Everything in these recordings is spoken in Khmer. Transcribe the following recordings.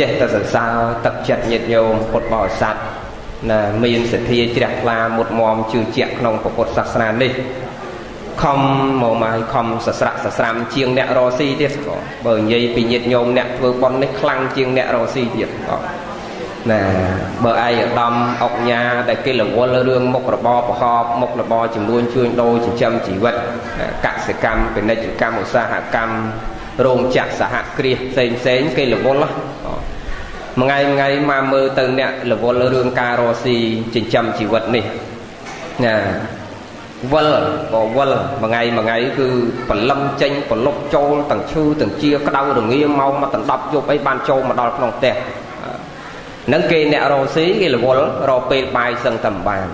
ចេះតែសរសើរទឹកចិត្តញាតិញោមពុទ្ធបរិស័ទណាមានសទ្ធាជ្រះថ្លាមុតមមជឿជាក់ក្នុងពុទ្ធសាសនានេះខំមកមកខំសស្រាក់សស្រាំជាងអ្នករស៊ីទៀតបើនិយាយពីញាតិញោមអ្នកធ្វើប៉ុននេះខ្លាំងជាងអ្នករស៊ីទៀតណាបើឯកឧត្តមអុកញ៉ាដែលគេរវល់រឿងមុខរបរប្រហបមុខរបរចំនួនជួញដូរចិញ្ចឹមជីវិតកសិកម្មពាណិជ្ជកម្មឧស្សាហកម្ម រោងចក្រសហគ្រាសផ្សេងផ្សេងគេរវល់មួយថ្ងៃមួយថ្ងៃមកមើលទៅអ្នករវល់រឿងការរស់ស៊ីចិញ្ចឹមជីវិតនេះណាវល់ក៏វល់មួយថ្ងៃមួយថ្ងៃគឺបលឹមចេញប្រលប់ចូលទាំងឈឺទាំងជាក្តៅរងាមកមកដណ្ដប់យប់អីបានចូលមកដល់ក្នុងផ្ទះនឹងគេអ្នករស់ស៊ីគេរវល់រកពេលបាយសឹងតែមិនបាន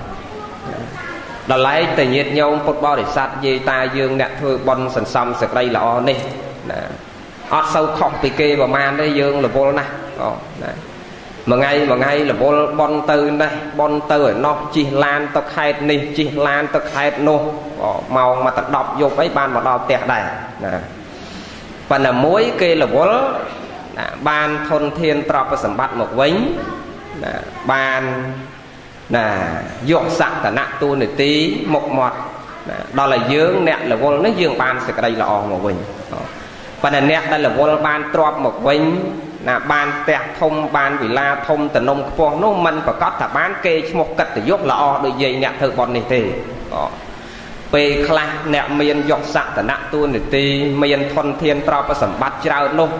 ដល់ឡែកតែញាតញោមពុទ្ធបរិស័ទយាយតាយើងអ្នកធ្វើបន់សន្សំសេចក្តីល្អនេះ ណាអត់សូវខុសពីគេប្រហែលទេយើងរវល់ណាស់អូណាមួយថ្ងៃមួយថ្ងៃរវល់បន់ទៅនេះបន់ទៅឯណោះជិះឡានទៅខេតនេះជិះឡានទៅខេតនោះម៉ោងមកទៅ10យប់អីបានមកដល់ផ្ទះដែរណាប៉ុន្តែមួយគេរវល់ណាបានធនធានទ្រព្យសម្បត្តិមកវិញណាបានណាយកសក្តនៈទូនីតិមុខមាត់ណាដល់ឲ្យយើងអ្នករវល់នេះយើងបានសេចក្តីល្អមកវិញ ប៉ុន្តែអ្នកដែលរវល់បានទ្របមកវិញណាបានផ្ទះធំបានវិឡាធំតំណុំខ្ពស់នោះมันប្រកាសថាបានគេឈ្មោះកិត្តិយសល្អដូចយាយអ្នកធ្វើបន់នេះទេពេលខ្លះអ្នកមានយកសក្តនៈទួនាទីមានធនធានទ្រព្យសម្បត្តិច្រើននោះ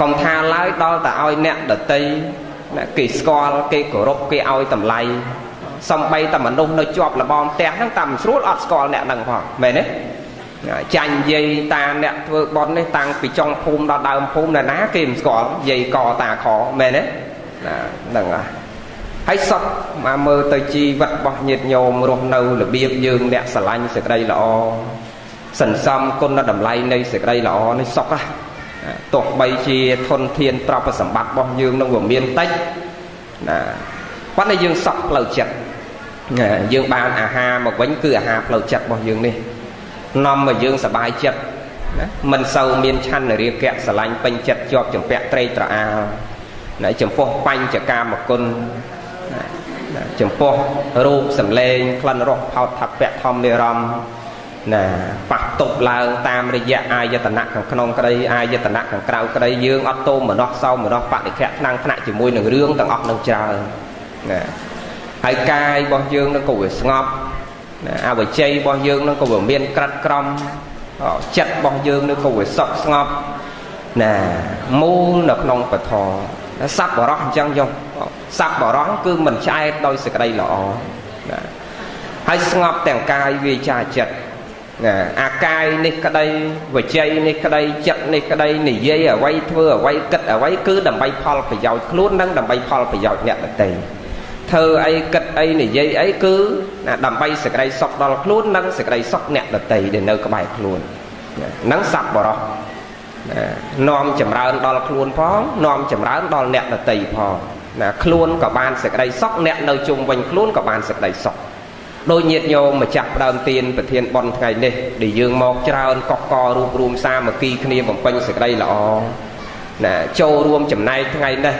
កុំថាឡើយដល់តែឲ្យអ្នកដតីគេស្គាល់គេគោរពគេឲ្យតម្លៃសំបីតែមនុស្សនៅជាប់លបងផ្ទះហ្នឹងតាមស្រួលអត់ស្គាល់អ្នកហ្នឹងផងមែនទេ ចាញ់យាយតាអ្នកធ្វើបន់នេះតាំងពីចុងភូមិដល់ដើមភូមិនៅណាគេមិនស្គាល់យាយកតាខមែនទេណាហ្នឹងហើយហើយសពមកមើលទៅជីវិតរបស់ញាតិញោមរស់នៅរបៀបយើងអ្នកស្រឡាញ់សេចក្តីល្អសន្សំគុណតម្លៃនៃសេចក្តីល្អនេះសុខណាទោះបីជាធនធានទ្រព្យសម្បត្តិរបស់យើងនឹងវាមានតិចណាប៉ុន្តែយើងសុខផ្លូវចិត្តយើងបានអាហារមកវិញគឺអាហារផ្លូវចិត្តរបស់យើងនេះ នាំឲ្យយើងសប្បាយចិត្តណាមិនសូវមានឆន្ទរាគៈស្រឡាញ់ពេញចិត្តជាប់ចម្ពាក់ត្រេកត្រអាលណាចំពោះបញ្ចកាមគុណណាចំពោះរូបសម្លេងក្លិនរសផោតថពៈធម្មនិរមណាប៉ះទប់ឡើងតាមរយៈអាយតនៈខាងក្នុងក្តីអាយតនៈខាងក្រៅក្តីយើងអត់តោមនោះសោមនោះបតិខៈថ្នាំងថ្នាក់ជាមួយនឹងរឿងទាំងអស់នឹងច្រើនណាហើយកាយរបស់យើងនឹងក៏វាស្ងប់ ណាអវជ័យរបស់យើងនឹងក៏វាមានក្រិតក្រំចិត្តរបស់យើងនឹងក៏វាសុខស្ងប់ណាមូលនៅក្នុងពធសัพបរោះអញ្ចឹងយកសัพបរោះគឺមិនឆ្អែតដោយសេចក្តីល្អណាហើយស្ងប់ទាំងកាយវាចាចិត្តណាអាកាយនេះក្តីវជ័យនេះក្តីចិត្តនេះក្តីនិយាយអ្វីធ្វើអ្វីគិតអ្វីគឺដើម្បីផលប្រយោជន៍ខ្លួននិងដើម្បីផលប្រយោជន៍អ្នកដទៃ ធ្វើអីគិតអីនិយាយអីគឺដើម្បីសេចក្តីសុខដល់ខ្លួននិងសេចក្តីសុខអ្នកដតីដែលនៅក្បែរខ្លួនហ្នឹងសัพបរោះនាំចម្រើនដល់ខ្លួនផងនាំចម្រើនដល់អ្នកដតីផងណាខ្លួនក៏បានសេចក្តីសុខអ្នកនៅជុំវិញខ្លួនក៏បានសេចក្តីសុខដោយញាតញោមម្ចាស់ដើមទៀនប្រធានបនថ្ងៃនេះដែលយើងមកច្រើនកកករួបរวมសាមគ្គីគ្នាបំពេញសេចក្តីល្អណាចូលរួមចំណែកថ្ងៃនេះណា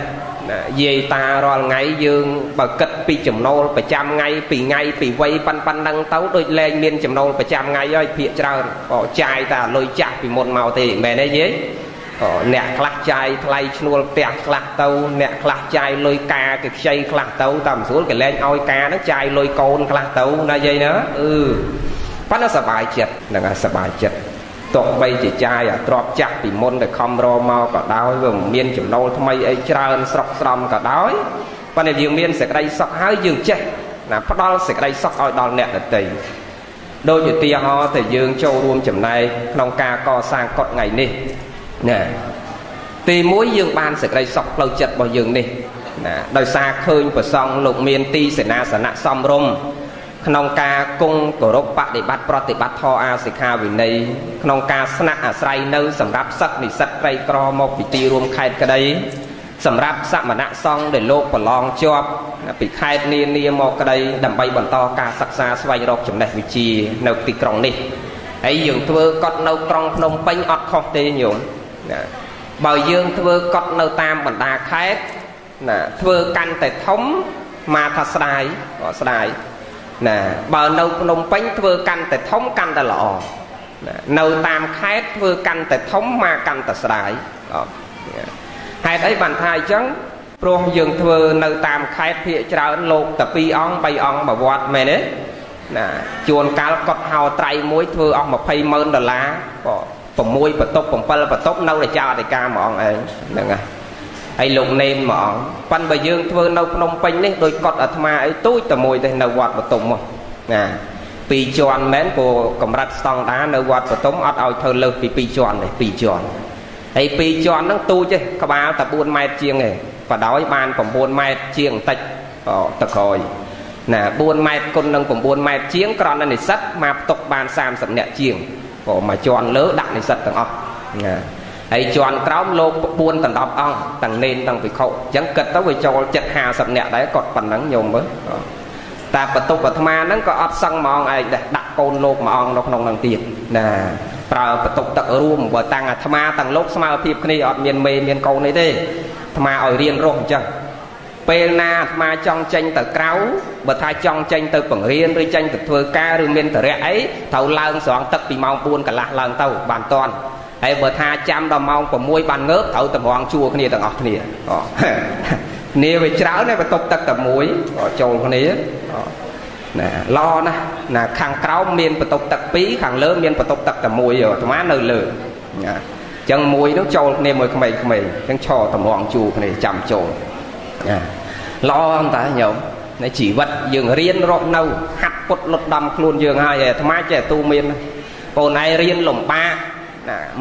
យាយតារាល់ថ្ងៃយើងបើគិតពីចំណូលប្រចាំថ្ងៃពីថ្ងៃពីវ័យប៉ាន់ប៉ាន់ហ្នឹងទៅដូចលែងមានចំណូលប្រចាំថ្ងៃហើយភាកច្រើនក៏ចាយតែលុយចាស់ពីមុនមកទេមែនទេយាយអ្នកខ្លះចាយថ្លៃឈ្នួលផ្ទះខ្លះទៅអ្នកខ្លះចាយលុយការគេខ្ចីខ្លះទៅតាមស្រួលគេលែងឲ្យការហ្នឹងចាយលុយកូនខ្លះទៅណាយាយណាអឺប៉ុន្តែសบายចិត្តហ្នឹងហើយសบายចិត្ត ទោះបីជាចាយអាទ្របចាស់ពីមុនតែខំរមកក៏ដោយវាមានចំណូលថ្មីអីច្រើនស្រុកស្រំក៏ដោយប៉ុន្តែយើងមានសេចក្តីសុខហើយយើងចេះណាផ្ដល់សេចក្តីសុខឲ្យដល់អ្នកដទៃដូចឧទាហរណ៍តែយើងចូលរួមចំណែកក្នុងការកសាងកុដថ្ងៃនេះណាទី1យើងបានសេចក្តីសុខផ្លូវចិត្តរបស់យើងនេះណាដោយសារឃើញប្រសង់លោកមានទីសេនាសនៈសំរុំ ក្នុងការគង់គោរពបដិបត្តិប្រតិបត្តិធម៌អាសិក្ខាវិន័យក្នុងការស្នាក់អាស្រ័យនៅសម្រាប់សិស្សនិស្សិតក្រីក្រមកពីទីរួមខេត្តក្តីសម្រាប់សមណៈសង្ឃដែលលោកប្រឡងជាប់ពីខេត្តនានាមកក្តីដើម្បីបន្តការសិក្សាស្វែងរកចំណេះវិជ្ជានៅទីក្រុងនេះហើយយើងធ្វើកត់នៅក្រុងភ្នំពេញអត់ខុសទេញោមណាបើយើងធ្វើកត់នៅតាមបណ្ដាខេត្តណាធ្វើកាន់តែធំមកថាស្ដាយក៏ស្ដាយ ណាបើនៅភ្នំពេញធ្វើកាន់តែធំកាន់តែល្អនៅតាមខេត្តធ្វើកាន់តែធំមកកាន់តែស្ដាយហេតុអីបានថាអញ្ចឹងព្រោះយើងធ្វើនៅតាមខេត្តភាកច្រើនលោកតែ2អង្គ3អង្គមួយវត្តមែនទេណាជួនកាលកត់ហៅត្រៃមួយធ្វើអស់20ម៉ឺនដុល្លារក៏6បន្ទប់7បន្ទប់នៅតែចោលអធិការហ្មងឯងហ្នឹងហើយ ហើយលោកនេនហ្មងប៉ិនបើយើងធ្វើនៅភ្នំពេញនេះដោយកត់អាត្មាអីទូចតែមួយទេនៅវត្តបតុមមកណាពីរជាន់មែនព្រោះកម្រិតស្តង់ដារនៅវត្តបតុមអត់ឲ្យធ្វើលើសពី2ជាន់ទេ2ជាន់ហើយ2ជាន់ហ្នឹងទូចទេក្បាលតែ4ម៉ែត្រជាងទេបដោយបាន9ម៉ែត្រជាងបន្តិចតក្រោយណា4ម៉ែត្រគុណនឹង9ម៉ែត្រជាងក្រណនិស្សិតមកផ្ទុកបាន30នាក់ជាងក៏មកជាន់លើដាក់និស្សិតទាំងអស់ណា ហើយជាន់ក្រោមលោក4ដណ្ដប់អង្គទាំងនេនទាំងភិក្ខុអញ្ចឹងគិតទៅវាចូលចិត្ត50នាក់ដែរគាត់ប៉ុណ្ណឹងញោមមើលតែបន្ទប់អាត្មាហ្នឹងក៏អត់សឹងហ្មងឯងដែរដាក់កូនលោកមួយអង្គនៅក្នុងហ្នឹងទៀតណាប្រើបន្ទប់ទឹករួមបើតាំងអាត្មាទាំងលោកស្មើភាពគ្នាអត់មានមេមានកូនអីទេអាត្មាឲ្យរៀនរស់អញ្ចឹងពេលណាអាត្មាចង់ចេញទៅក្រៅបើថាចង់ចេញទៅបង្រៀនឬចេញទៅធ្វើការឬមានតរៈអីត្រូវឡើងស្រង់ទឹកពីម៉ោង4កន្លះឡើងទៅបានតន់ ហើយបើថាចាំដល់ម៉ោង6បានងើបត្រូវតម្រង់ជួគ្នាទាំងអស់គ្នាគ្នាវាច្រើនតែបន្ទប់ទឹកតែមួយចូលគ្នាណាល្អណាស់ណាខាងក្រោមមានបន្ទប់ទឹក2ខាងលើមានបន្ទប់ទឹកតែមួយអាត្មានៅលើណាអញ្ចឹងមួយនោះចូលគ្នាមួយក្មេងៗអញ្ចឹងឈរតម្រង់ជួគ្នាចាំចូលណាល្អអន្តើញោមនៃជីវិតយើងរៀនរស់នៅហាត់ពុតលុតដំខ្លួនយើងហើយអាត្មាចេះទូមានបងឯងរៀនលំបាកណា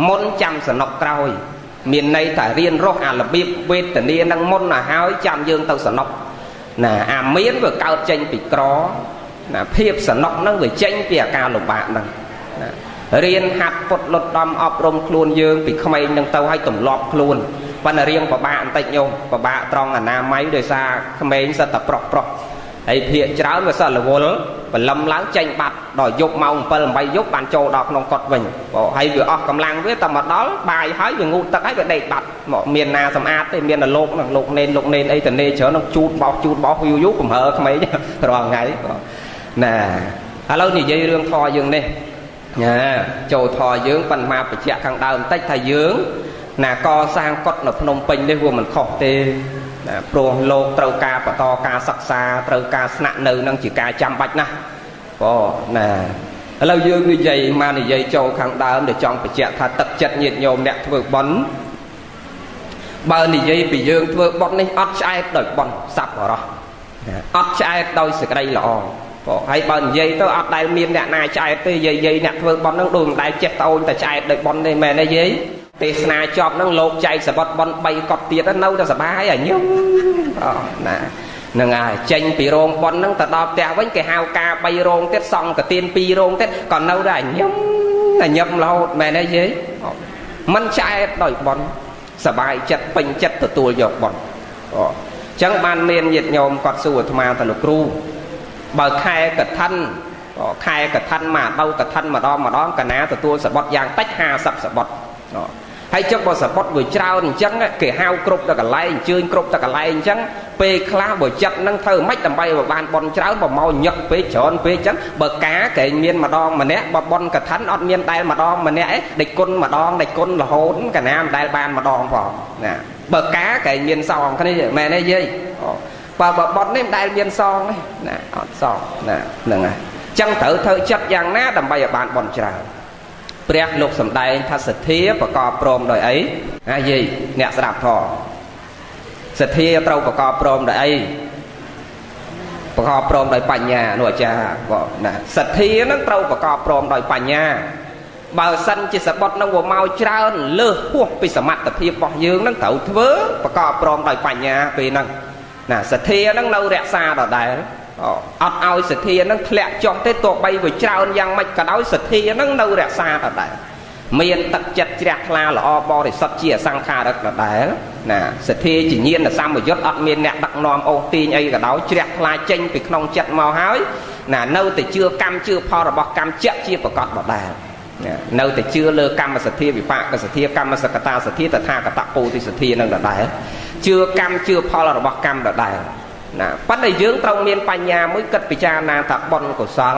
មុនចាំសនុកក្រោយ មានន័យថារៀនរស់អារបៀបវេទនានឹងមុនមកហើយចាំយើងទៅសនុកណាអាមានវាកើតចេញពីក្រណាភាពសនុកនឹងវាចេញពីអាការលំបាកហ្នឹងណារៀនហាត់ពុតលុតដំអប់រំខ្លួនយើងពីក្មេងនឹងទៅឲ្យទម្លាប់ខ្លួនប៉ុន្តែរៀងពិបាកបន្តិចញោមពិបាកត្រង់អនាម័យដោយសារក្មេងសិតតែប្រុសប្រុស ហើយភាកច្រើនវាសិតរវល់បលឹមឡើងចេញបាត់ដល់យប់ម៉ោង7 8យប់បានចូលដល់ក្នុងកត់វិញបើហើយវាអស់កម្លាំងវាតែមកដល់បាយហើយវាងូតទឹកហើយវាដេកបាត់មកមានណាសម្អាតទេមានតែលោកនឹងលោកនេនលោកនេនអីតនេច្រើននឹងជូតបោសជូតបោសយូរយូរកំហើក្មេងរាល់ថ្ងៃណាឥឡូវនិយាយរឿងធរយើងនេះណាចូលធរយើងប៉ុន្មានបញ្ជាក់ខាងដើមបន្តិចថាយើងណាកសាងកុដនៅភ្នំពេញនេះវាមិនខុសទេណា ព្រោះលោកត្រូវការបន្តការសិក្សាត្រូវការស្នាក់នៅនឹងជាការចាំបាច់ណាស់ក៏ណាឥឡូវយើងនិយាយមកនិយាយចូលខាងដើមដែលចង់បញ្ជាក់ថាទឹកចិត្តញាតិញោមអ្នកធ្វើបន់បើនិយាយពីយើងធ្វើបន់នេះអត់ឆ្អែតដោយបន់សັບបរោះអត់ឆ្អែតដោយសេចក្តីល្អបងហើយបើនិយាយទៅអត់ដែលមានអ្នកណាឆ្អែតទេយាយយាយអ្នកធ្វើបន់ហ្នឹងដូចមិនដែលចេះត្អូញតែឆ្អែតដោយបន់ទេមែនទេយាយ ទេសនាចប់ហ្នឹងលោកចែកសបុតបន3កត់ទៀតនៅតែសបាយអាញឹមអូណានឹងហើយចេញពីរោងបនហ្នឹងទៅដល់ផ្ទះវិញគេហៅការ3រោងទៀតសង់កទៀន2រោងទៀតក៏នៅតែញឹមតែញឹមរហូតមែនទេយាយมันឆ្អែតដោយបនសបាយចិត្តពេញចិត្តទទួលយកបនអូអញ្ចឹងបានមានញាតិញោមគាត់សួរអាត្មាទៅលោកគ្រូបើខែកឋិនខែកឋិនមកដៅកឋិនម្ដងម្ដងកណាទទួលសបុតយ៉ាងតិច50សបុត ហើយចុះបើសបុតវាច្រើនអញ្ចឹងគេហៅគ្រប់តែកន្លែងអញ្ជើញគ្រប់តែកន្លែងអញ្ចឹងពេលខ្លះបើចិត្តនឹងធ្វើម៉េចដើម្បីឲ្យបានបនច្រើនបើមកញឹកពេកច្រើនពេកអញ្ចឹងបើការគេមានម្ដងម្នាក់បើបនកឋិនអត់មានដែលម្ដងម្នាក់ឯងដេចគុណម្ដងដេចគុណរហូតកណាមិនដែលបានម្ដងផងណាបើការគេមានសងគ្នាមែនទេយាយបើបើបត់នេះមិនដែលមានសងទេណាអត់សងណាហ្នឹងហើយអញ្ចឹងត្រូវធ្វើចិត្តយ៉ាងណាដើម្បីឲ្យបានបនច្រើន ព្រះលោកសំដែងថាសទ្ធាប្រកបព្រមដោយអីអាយាយអ្នកស្ដាប់ផងសទ្ធាត្រូវប្រកបព្រមដោយអីប្រកបព្រមដោយបញ្ញានោះអាចារ្យក៏ណាសទ្ធានឹងត្រូវប្រកបព្រមដោយបញ្ញាបើសិនជាសបុតនឹងវាមកច្រើនលើសហួសពីសមត្ថភាពរបស់យើងនឹងត្រូវធ្វើប្រកបព្រមដោយបញ្ញាពេលហ្នឹងណាសទ្ធានឹងនៅរក្សាដដែល អត់ឲ្យសទ្ធានឹងធ្លាក់ចុះទេទោះបីវាច្រើនយ៉ាងម៉េចក៏ដោយសទ្ធានឹងនៅរក្សាដដែលមានទឹកចិត្តជ្រះថ្លាល្អបរិសុទ្ធជាអសង្ខារិកដដែលណាសទ្ធាជាញាណសម្បយុទ្ធអត់មានអ្នកដឹកនាំអូសទាញអីក៏ដោយជ្រះថ្លាចេញពីក្នុងចិត្តមកហើយណានៅតែជឿកម្មជឿផលរបស់កម្មជាក់ជាប្រកបដដែលនៅតែជឿលើកម្មសទ្ធាវិបាកសទ្ធាកម្មសកតាសទ្ធាតថាកតពោទិសទ្ធានឹងដដែលជឿកម្មជឿផលរបស់កម្មដដែល ណាប៉ុន្តែយើងត្រូវមានបញ្ញាមួយគិតពិចារណាថាបុណ្យកុសល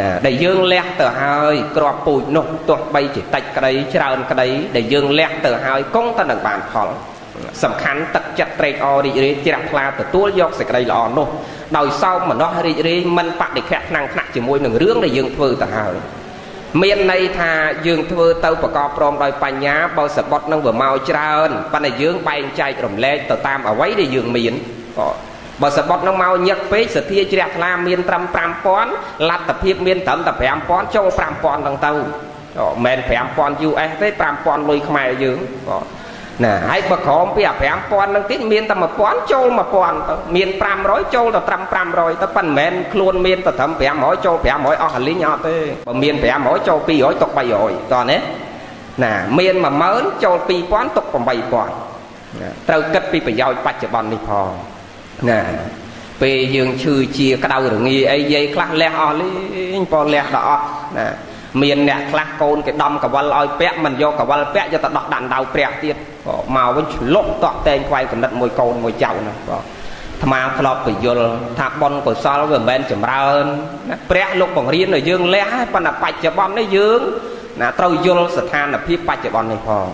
ណាដែលយើងលះទៅហើយក្របពូជនោះទោះបីជាតិចក្តីច្រើនក្តីដែលយើងលះទៅហើយគង់តែនឹងបានផលសំខាន់ទឹកចិត្តត្រេកអររីករាយជ្រះថ្លាទទួលយកសេចក្តីល្អនោះដោយសោមនស្សរីករាយមិនបដិខៈថ្នាំងថ្នាក់ជាមួយនឹងរឿងដែលយើងធ្វើទៅហើយមានន័យថាយើងធ្វើទៅប្រកបព្រមដោយបញ្ញាបើសបុតនឹងវាមកច្រើនប៉ុន្តែយើងបែងចែករំលែកទៅតាមអ្វីដែលយើងមានក៏ បើសបុតនឹងមកញឹកពេកសធាជ្រះថ្លាមានត្រឹម5000លទ្ធភាពមានត្រឹមតែ5000ចូល5000ហ្នឹងទៅមិនមែន5000 US ទេ5000លុយខ្មែរយើងក៏ណាហើយបើក្រមពីអា5000នឹងទៀតមានតែ1000ចូល1000ទៅមាន500ចូលទៅត្រឹម500ទៅប៉ុន្តែមិនមែនខ្លួនមានតែត្រឹម500ចូល500អស់ហលីងអត់ទេបើមាន500ចូល200ទុក300តោះណាណាមាន10000ចូល2000ទុក8000ណាត្រូវគិតពីប្រយោជន៍បច្ចុប្បន្ននេះផង ណាពេលយើងឈឺជាក្តៅរងាអីយាយខ្លះលះអស់លេងពលះដល់អស់ណាមានអ្នកខ្លះកូនគេដំកវលឲ្យពាក់មិនយកកវលពាក់យកទៅដោះដាក់ដៅព្រះទៀតមកវិញឆ្លុកតក់តែងខ្វាយកំណត់មួយកូនមួយចៅណាបងថ្មធ្លាប់ពយល់ថាបុណ្យកុសលវាមិនមែនចម្រើនណាព្រះលោកបង្រៀនឲ្យយើងលះហើយប៉ុន្តែបច្ចុប្បន្ននេះយើងណាត្រូវយល់ស្ថានភាពបច្ចុប្បន្ននេះផង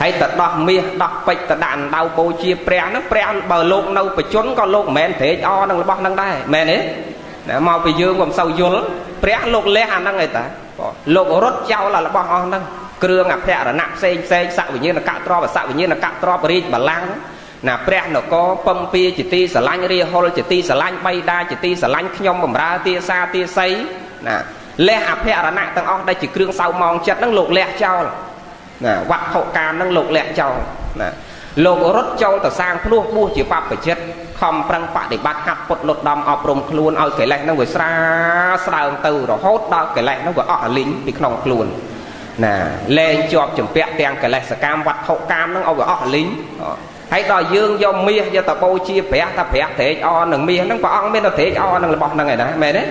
ហើយទៅដោះមាសដោះពេជ្រទៅដាក់ដៅបូជាព្រះហ្នឹងព្រះបើលោកនៅបជនក៏លោកមិនមែនត្រេកអរនឹងរបស់ហ្នឹងដែរមែនទេណាមកពីយើងក៏មិនសូវយល់ព្រះលោកលះអាហ្នឹងឯតាលោករត់ចោលរបស់អស់ហ្នឹងគ្រឿងអភរណៈផ្សេងផ្សេងសវិញ្ញាណកៈទ្របសវិញ្ញាណកៈទ្របរាជបលាំងណាព្រះនគរពំពីជាទីស្រឡាញ់រាហុលជាទីស្រឡាញ់បៃតាជាទីស្រឡាញ់ខ្ញុំបំរើទាសាទាស័យណាលះអភរណៈទាំងអស់ដែលជាគ្រឿងសៅម៉ងចិត្តហ្នឹងលោកលះចោល ណាវត្ថុកាមហ្នឹងលោកលះចោលណាលោករត់ចូលទៅសាងភ្នោះបួសជាបព្វជិតខំប្រឹងបដិបត្តិហាត់ពុតលុតដំអប់រំខ្លួនឲ្យកិលេសហ្នឹងវាស្រាស្ដើងទៅរហូតដល់កិលេសហ្នឹងវាអស់អលិញពីក្នុងខ្លួនណាលែងជាប់ចម្ពាក់ទាំងកិលេសកម្មវត្ថុកម្មហ្នឹងឲ្យវាអស់អលិញហើយដល់យើងយកមាសយកតបោជាព្រះថាព្រះត្រេកអរនឹងមាសហ្នឹងព្រះអង្គមានតែត្រេកអរនឹងរបស់ហ្នឹងឯណាមែនទេ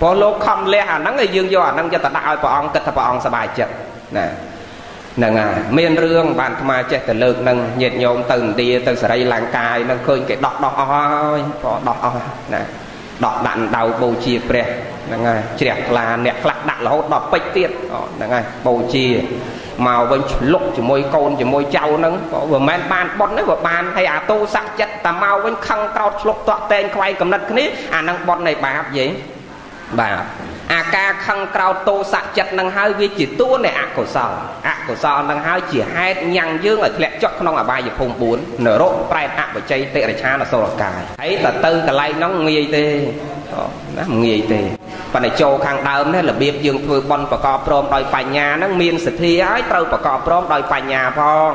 ព្រោះលោកខំលះអាហ្នឹងឲ្យយើងយកអាហ្នឹងយកទៅដាក់ឲ្យព្រះអង្គគិតថាព្រះអង្គសប្បាយចិត្តណា ហ្នឹងហើយមានរឿងបានអាត្មាចេះតែលើកនឹងញាតញោមទៅឥណ្ឌាទៅសេរីលង្កាយនឹងឃើញគេដោះដោះអស់ហើយក៏ដោះអស់ណាដោះដាក់ដៅបូជាព្រះហ្នឹងហើយជ្រះថ្លាអ្នកខ្លះដាក់រហូតដល់ពេជ្រទៀតហ្នឹងហើយបូជាមកវិញឆ្លុកជាមួយកូនជាមួយចៅហ្នឹងក៏មិនមែនបានប៉ុនទេក៏បានហើយអាតូស័កចិត្តតែមកវិញខឹងក្រោតឆ្លុកតក់តែងខ្វាយកំណត់គ្នាអាហ្នឹងប៉ុននៃបាបយេបាទ អាការខឹងក្រោតទោសៈចិត្តនឹងហើយវាជាតួនៃអកុសលអកុសលនឹងហើយជាហេតុញ៉ាំងយើងឲ្យធ្លាក់ចុះក្នុងអបាយភូមិ4នរកប្រែតអបជ័យតិរិឆានអសុរកាយហើយតទៅកន្លែងហ្នឹងងាយទេណាងាយទេប៉ុន្តែចូលខាងដើមនេះរបៀបយើងធ្វើបន់ប្រកបព្រមដោយបញ្ញាហ្នឹងមានសទ្ធាហើយត្រូវប្រកបព្រមដោយបញ្ញាផង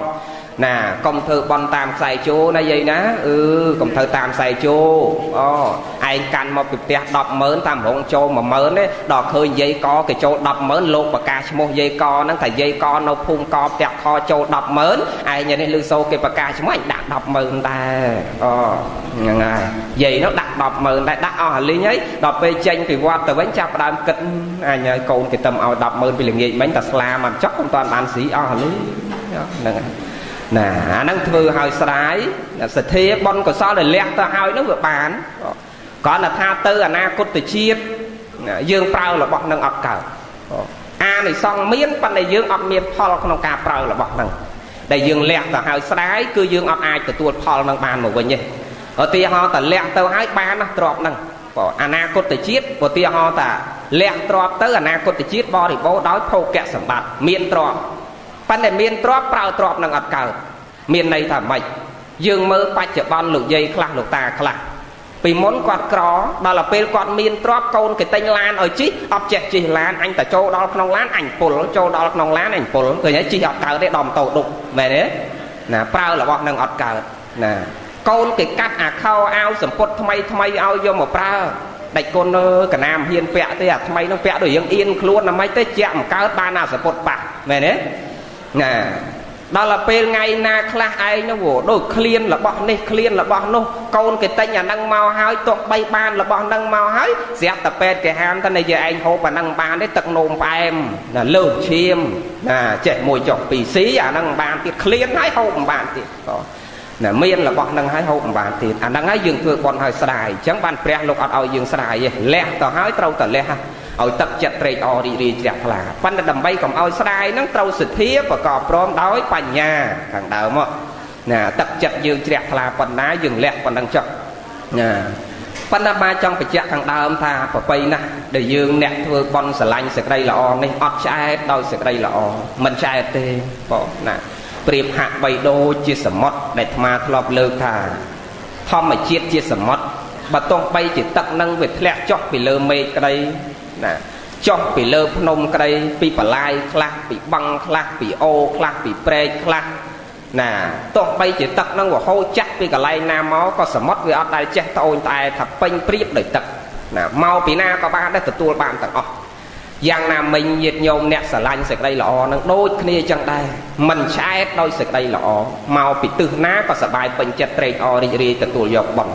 ណាកុំធ្វើបន់តាមខ្សែជោណាយាយណាអឺកុំធ្វើតាមខ្សែជោអូឯងកាន់មកពីផ្ទះ100000តាមរងចូល10000ទេដល់ឃើញយាយកគេចូល100000លោកប្រកាសឈ្មោះយាយកហ្នឹងថាយាយកនៅភូមិកផ្ទះខចូល100000ឯងនេះលឺសូគេប្រកាសឈ្មោះឯងដាក់100000ដែរអូហ្នឹងហើយយាយនោះដាក់100000ដែរដាក់អស់អាលីងហើយដល់ពេលចេញពីវត្តទៅវិញចាប់ដើមគិតអញហើយកូនគេទៅឲ្យ100000ពីល្ងាចមិញតែស្លាមិនចុះមិនតាន់បានស៊ីអស់អាលីហ្នឹងហើយ ណាអាហ្នឹងធ្វើឲ្យស្រាយសទ្ធាបនកុសលដែលលះទៅឲ្យហ្នឹងវាបានគ្រាន់តែថាទៅអនាគតជាតិយើងប្រើរបស់នឹងអត់កើតអានិសង្ឃមានប៉ុន្តែយើងអត់មានផលក្នុងការប្រើរបស់ហ្នឹងដែលយើងលះទៅឲ្យស្រាយគឺយើងអត់អាចទទួលផលនឹងបានមកវិញទេឧទាហរណ៍តលះទៅឲ្យបានណាទ្របហ្នឹងបើអនាគតជាតិឧទាហរណ៍តាលះទ្របទៅអនាគតជាតិបរិបូរដោយភោគៈសម្បត្តិមានទ្រប ប៉ុន្តែមានទ្របប្រើទ្របនឹងអត់កើតមានន័យថាម៉េចយើងមើលបច្ចុប្បន្នលោកយាយខ្លះលោកតាខ្លះពីមុនគាត់ក្រដល់ទៅពេលគាត់មានទ្រព្យកូនគេទិញឡានឲ្យជិះអត់ចេះជិះឡានអញតែចូលដល់ក្នុងឡានអញពុលចូលដល់ក្នុងឡានអញពុលឃើញហើយជិះអត់កើតទេដល់ម៉ូតូដុកមែនទេណាប្រើរបស់នឹងអត់កើតណាកូនគេកាត់អាខោអាវសម្ពុតថ្មីថ្មីឲ្យយកមកប្រើដាច់គុណកណាមហ៊ានពាក់ទេអាថ្មីនោះពាក់ដូចយើងអៀនខ្លួនណាមិនទេជាក់មិនកើតបានអាសម្ពុតបាក់មែនទេ ណាដល់ទៅពេលថ្ងៃណាខ្លះឯងនោះដូចឃ្លានរបស់នេះឃ្លានរបស់នោះកូនគេតែងអានឹងមកហើយទោះបីបានរបស់នឹងមកហើយស្រាប់តែពេទ្យគេហាមថានៅយើងឯងហូបអានឹងបានទេទឹកនោមផ្អែមណាលើសឈាមណាចេះមួយចុកពីរស៊ីអានឹងបានទៀតឃ្លានហើយហូបមិនបានទៀតក៏ណាមានរបស់នឹងហើយហូបមិនបានទៀតអានឹងហើយយើងធ្វើបន់ហើយស្ដាយអញ្ចឹងបានព្រះលោកអត់ឲ្យយើងស្ដាយទេលះទៅហើយត្រូវតែលះ ឲ្យទឹកចិត្តត្រេកអររីករាយជ្រះថ្លាប៉ុន្តែដើម្បីកុំឲ្យស្ដាយហ្នឹងត្រូវសទ្ធាប្រកបព្រមដោយបញ្ញាខាងដើមមកណាទឹកចិត្តយើងជ្រះថ្លាប៉ុណ្ណាយើងលះប៉ុណ្ណឹងចុះណាប៉ុន្តែបាទចង់បញ្ជាក់ខាងដើមថាប្របីណាស់ដែលយើងអ្នកធ្វើបន់ស្រឡាញ់សេចក្តីល្អនេះអត់ឆ្អែតដោយសេចក្តីល្អមិនឆ្អែតទេបងណាប្រៀបហាក់បីដូចជាសមុទ្រដែលអាត្មាធ្លាប់លើកថាធម្មជាតិជាសមុទ្របើទោះបីជាទឹកនឹងវាធ្លាក់ចុះពីលើមេឃក្តី ណាចុះពីលើភ្នំក្តីពីបលាយខ្លះពីបឹងខ្លះពីអូខ្លះពីព្រែកខ្លះណាទោះបីជាទឹកនឹងវហូរចាក់ពីកន្លែងណាមកក៏សមុទ្រវាអត់ដែលចេះត្អូញត្អែថាពេញព្រៀបដោយទឹកណាមកពីណាក៏បានដែរទទួលបានទាំងអស់យ៉ាងណាមិញញាតញោមអ្នកស្រឡាញ់សេចក្តីល្អនឹងដូចគ្នាចឹងដែរមិនឆ្អែតដោយសេចក្តីល្អមកពីទិសណាក៏សบายពេញចិត្តត្រេកអររីករាយទទួលយកបន់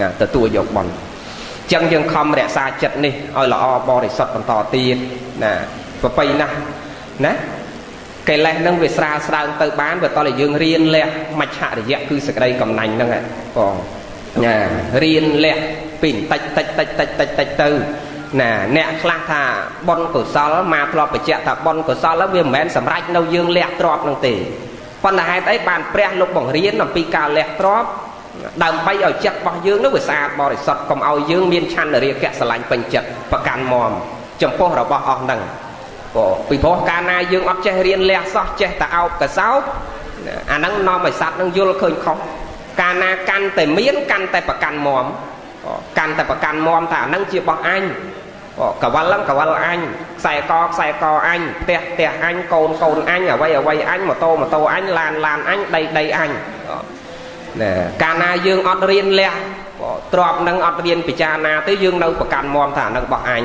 ណាទទួលយកបន់ ចឹងយើងខំរក្សាចិត្តនេះឲ្យល្អបរិសុទ្ធបន្តទៀតណាប្របីណាស់ណាកិលេសនឹងវាស្រាលស្ដើងទៅបានបើតើយើងរៀនលះមច្ឆរិយៈគឺសក្តីកំណាញ់ហ្នឹងបងណារៀនលះពីបន្តិចតិចតិចតិចតិចតិចទៅណាអ្នកខ្លះថាបុណ្យកុសលមកធ្លាប់បញ្ជាក់ថាបុណ្យកុសលវាមិនមែនសម្រេចនៅយើងលះទ្របនឹងទេប៉ុន្តែហេតុអីបានព្រះលោកបង្រៀនអំពីការលះទ្រប ដើម្បីឲ្យចិត្តរបស់យើងនោះវាស្អាតបរិសុទ្ធកុំឲ្យយើងមានឆន្ទរាគៈស្រឡាញ់ពេញចិត្តប្រកាន់មមចំពោះរបស់អស់ហ្នឹងព្រោះពីព្រោះកាលណាយើងអត់ចេះរៀនលះសោះចេះតែអោបកសោបអាហ្នឹងនាំឲ្យសត្វហ្នឹងយល់ឃើញខុសកាលណាកាន់តែមានកាន់តែប្រកាន់មមកាន់តែប្រកាន់មមថាអាហ្នឹងជារបស់អញកវលហ្នឹងកវលអញខ្សែកខ្សែកអញផ្ទះផ្ទះអញកូនកូនអញអ្វីអ្វីអញម៉ូតូម៉ូតូអញឡានឡានអញដីដីអញណា កាលណាយើងអត់រៀនលះទ្របនឹងអត់រៀនពិចារណាទេយើងនៅប្រកាន់មមថានឹងរបស់អញ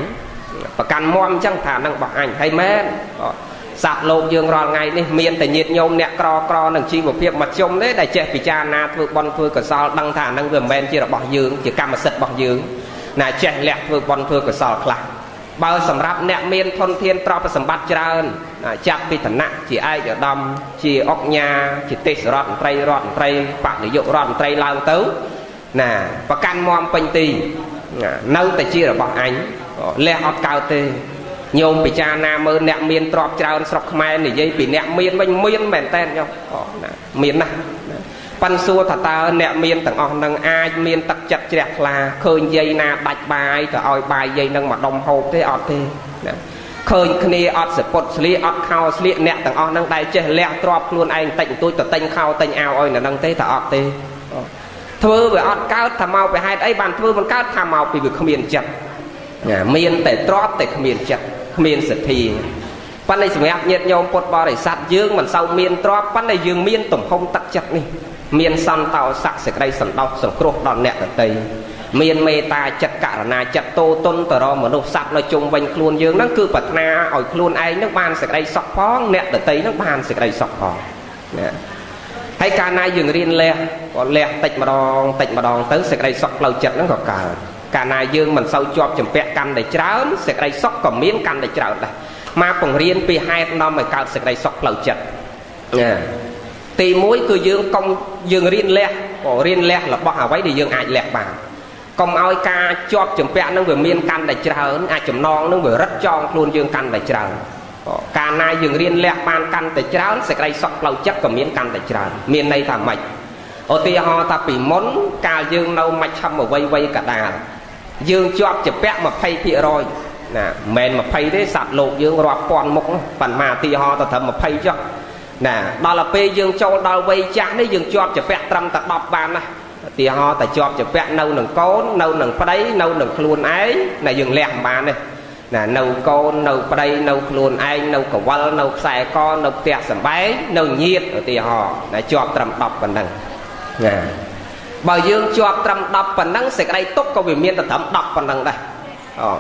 ប្រកាន់មមអញ្ចឹងថានឹងរបស់អញហើយមែនសត្វលោកយើងរាល់ថ្ងៃនេះមានតែញាតញោមអ្នកក្រក្រនឹងជីវភាពមធ្យមទេដែលចេះពិចារណាធ្វើបន់ធ្វើកសលដឹងថានឹងវាមិនមែនជារបស់យើងជាកម្មសិទ្ធិរបស់យើងណាចេះលះធ្វើបន់ធ្វើកសលខ្លះ បើសម្រាប់អ្នកមានធនធានទ្រព្យសម្បត្តិច្រើន ចាប់ពីឋានៈជាឯកឧត្តមជាអុកញ៉ាជាទេសរដ្ឋមន្ត្រីរដ្ឋមន្ត្រីបកនាយករដ្ឋមន្ត្រីឡើងទៅ ណាប្រកាន់មមពេញទីនៅតែជារបស់អញលះអត់កើតទេញោមពិចារណាមើលអ្នកមានទ្រព្យច្រើនស្រុកខ្មែរនិយាយពីអ្នកមានវិញមានមែនតើញោមណាមានណាស់ ប៉ិនសួរថាតើអ្នកមានទាំងអស់នឹងអាចមានទឹកចិត្តជ្រះថ្លាឃើញយាយណាដាច់បាយទៅឲ្យបាយយាយនឹងមកដុំហូបទេអត់ទេណាឃើញគ្នាអត់សពុតស្លៀកអត់ខោស្លៀកអ្នកទាំងអស់នឹងដែលចេះលះទ្របខ្លួនឯងតិចបន្តួចទៅទិញខោទិញអាវឲ្យនៅនឹងទេតើអត់ទេធ្វើវាអត់កើតថាមកពីហេតុអីបានធ្វើមិនកើតថាមកពីវាគ្មានចិត្តមានតែទ្របតែគ្មានចិត្តគ្មានសទ្ធា ប៉ុន្តែសម្រាប់ញាតិញោមពុទ្ធបរិស័ទយើងមិនសូវមានទ្របប៉ុន្តែយើងមានទំហំទឹកចិត្តនេះមានសន្តោស័កសេចក្តីសន្តោសសង្គ្រោះដល់អ្នកដទៃមានមេត្តាចិត្តករណាចិត្តតូតុនទៅរកមនុស្សសត្វនៅជុំវិញខ្លួនយើងហ្នឹងគឺប្រាថ្នាឲ្យខ្លួនឯងហ្នឹងបានសេចក្តីសុខផងអ្នកដទៃហ្នឹងបានសេចក្តីសុខផងណាហើយកាលណាយើងរៀនលះក៏លះតិចម្ដងតិចម្ដងទៅសេចក្តីសុខផ្លូវចិត្តហ្នឹងក៏កើតកាលណាយើងមិនសូវជាប់ចម្ពាក់កាន់តែច្រើនសេចក្តីសុខក៏មានកាន់តែច្រើនដែរ មកបង្រៀនពីហេតុនាំឲ្យកើតសេចក្តីសុខផ្លូវចិត្តណាទី1គឺយើងកុំយើងរៀនលះក៏រៀនលះរបស់អ្វីដែលយើងអាចលះបានកុំឲ្យការជាប់ចម្ពាក់នឹងវាមានកាន់តែច្រើនអាចចំណងនឹងវារឹតចងខ្លួនយើងកាន់តែច្រើនកាលណាយើងរៀនលះបានកាន់តែច្រើនសេចក្តីសុខផ្លូវចិត្តក៏មានកាន់តែច្រើនមានន័យថាម៉េចឧទាហរណ៍ថាពីមុនកាលយើងនៅមជ្ឈមអវ័យវ័យកដាលយើងជាប់ចម្ពាក់20% ណាមិនមែន20ទេសត្វលោកយើងរាប់ពាន់មុខប៉ុន្មានឧទាហរណ៍ទៅត្រឹម20ចុះណាដល់ទៅពេលយើងចូលដល់វ័យចាស់នេះយើងជាប់ជាពាក់ត្រឹមតែ10បានណាឧទាហរណ៍តែជាប់ជាពាក់នៅនឹងកូននៅនឹងប្តីនៅនឹងខ្លួនឯងណាយើងលះមិនបានទេណានៅកូននៅប្តីនៅខ្លួនឯងនៅកវលនៅខ្សែកនៅផ្ទះសំបែងនៅញាតឧទាហរណ៍ណាជាប់ត្រឹម10ប៉ុណ្ណឹងណាបើយើងជាប់ត្រឹម10ប៉ុណ្ណឹងសេចក្តីទុកក៏វាមានតែត្រឹម10ប៉ុណ្ណឹងដែរអូ